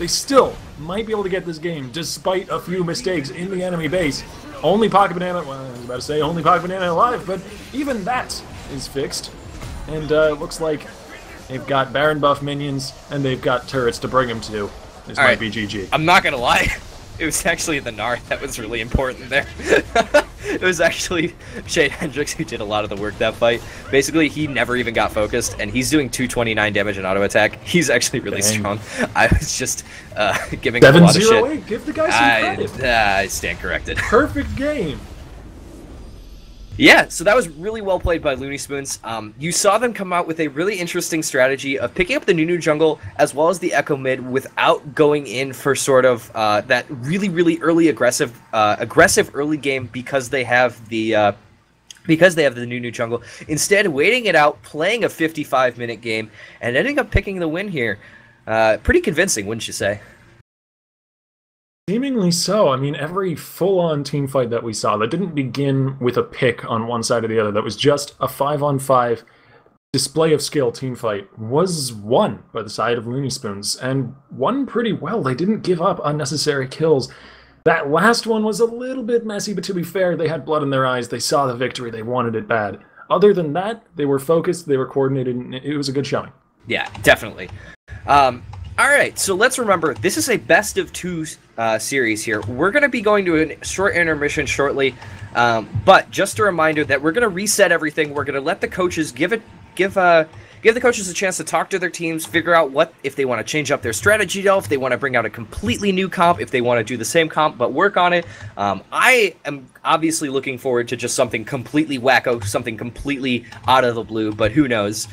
They still might be able to get this game, despite a few mistakes in the enemy base. Only Pocket Banana, well, I was about to say only Pocket Banana alive, but even that is fixed. And uh, it looks like they've got Baron buff minions, and they've got turrets to bring them to. This All might right. be GG.
I'm not gonna lie. It was actually the Gnar that was really important there. it was actually Shade Hendricks who did a lot of the work that fight. Basically, he never even got focused, and he's doing 229 damage in auto attack. He's actually really Dang. strong. I was just uh, giving him a lot of shit.
Eight. Give the guy some I, credit.
Uh, I stand corrected.
Perfect game.
Yeah, so that was really well played by Loony Spoons. Um, you saw them come out with a really interesting strategy of picking up the Nunu jungle as well as the Ekko mid without going in for sort of uh, that really, really early aggressive, uh, aggressive early game because they have the uh, because they have the Nunu jungle. Instead, waiting it out, playing a 55 minute game, and ending up picking the win here. Uh, pretty convincing, wouldn't you say?
Seemingly so. I mean, every full on team fight that we saw that didn't begin with a pick on one side or the other, that was just a five on five display of skill team fight, was won by the side of Loony Spoons and won pretty well. They didn't give up unnecessary kills. That last one was a little bit messy, but to be fair, they had blood in their eyes. They saw the victory, they wanted it bad. Other than that, they were focused, they were coordinated, and it was a good showing.
Yeah, definitely. Um, all right, so let's remember this is a best of two uh, series here. We're going to be going to a short intermission shortly, um, but just a reminder that we're going to reset everything. We're going to let the coaches give it give uh give the coaches a chance to talk to their teams, figure out what if they want to change up their strategy, though, if they want to bring out a completely new comp, if they want to do the same comp but work on it. Um, I am obviously looking forward to just something completely wacko, something completely out of the blue, but who knows.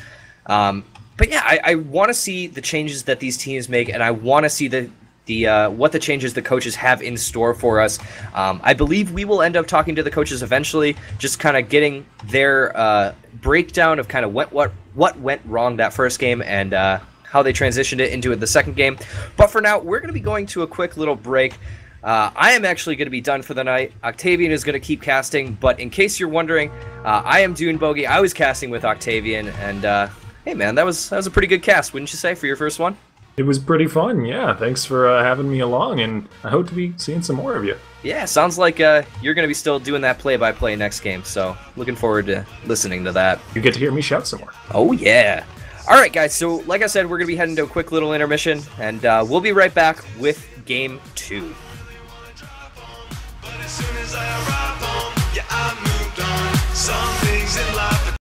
Um, but yeah, I, I want to see the changes that these teams make, and I want to see the the uh, what the changes the coaches have in store for us. Um, I believe we will end up talking to the coaches eventually, just kind of getting their uh, breakdown of kind of what what what went wrong that first game and uh, how they transitioned it into the second game. But for now, we're going to be going to a quick little break. Uh, I am actually going to be done for the night. Octavian is going to keep casting, but in case you're wondering, uh, I am Dune Bogey. I was casting with Octavian, and uh, Hey man, that was that was a pretty good cast, wouldn't you say, for your first one?
It was pretty fun, yeah. Thanks for uh, having me along, and I hope to be seeing some more of you.
Yeah, sounds like uh, you're going to be still doing that play-by-play next game, so looking forward to listening to that.
You get to hear me shout some more.
Oh yeah. All right, guys. So, like I said, we're going to be heading to a quick little intermission, and uh, we'll be right back with game two. Something